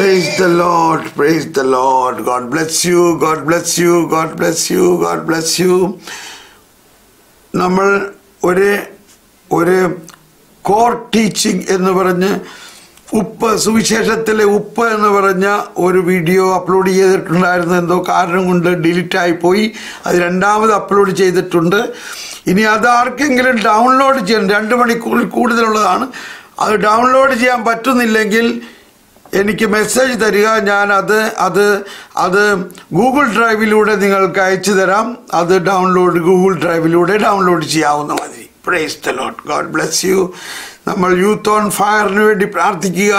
Praise the Lord, praise the Lord. God bless you, God bless you, God bless you, God bless you. നമ്മൾ ഒരു ഒരു കോർ ടീച്ചിങ് എന്ന് പറഞ്ഞ് ഉപ്പ് സുവിശേഷത്തിലെ ഉപ്പ് എന്ന് പറഞ്ഞ ഒരു വീഡിയോ അപ്ലോഡ് ചെയ്തിട്ടുണ്ടായിരുന്നു എന്തോ കാരണം കൊണ്ട് ഡിലീറ്റ് പോയി അത് രണ്ടാമത് അപ്ലോഡ് ചെയ്തിട്ടുണ്ട് ഇനി അത് ആർക്കെങ്കിലും ഡൗൺലോഡ് ചെയ്യണം രണ്ട് മണിക്കൂറിൽ കൂടുതലുള്ളതാണ് അത് ഡൗൺലോഡ് ചെയ്യാൻ പറ്റുന്നില്ലെങ്കിൽ എനിക്ക് മെസ്സേജ് തരിക ഞാൻ അത് അത് അത് ഗൂഗിൾ ഡ്രൈവിലൂടെ നിങ്ങൾക്ക് അയച്ചു തരാം. അത് ഡൗൺലോഡ് ഗൂഗിൾ ഡ്രൈവിലൂടെ ഡൗൺലോഡ് ചെയ്യാവുന്ന മതി praise the lord God bless you നമ്മൾ യൂത്ത് ഓൺ ഫയറിന് വേണ്ടി പ്രാർത്ഥിക്കുക.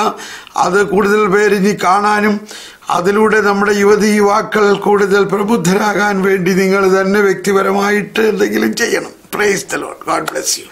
അത് കൂടുതൽ പേര് ഇനി കാണാനും അതിലൂടെ നമ്മുടെ യുവതി യുവാക്കൾ കൂടുതൽ പ്രബുദ്ധരാകാൻ വേണ്ടി നിങ്ങൾ തന്നെ വ്യക്തിപരമായിട്ട് എന്തെങ്കിലും ചെയ്യണം. Praise the lord God bless you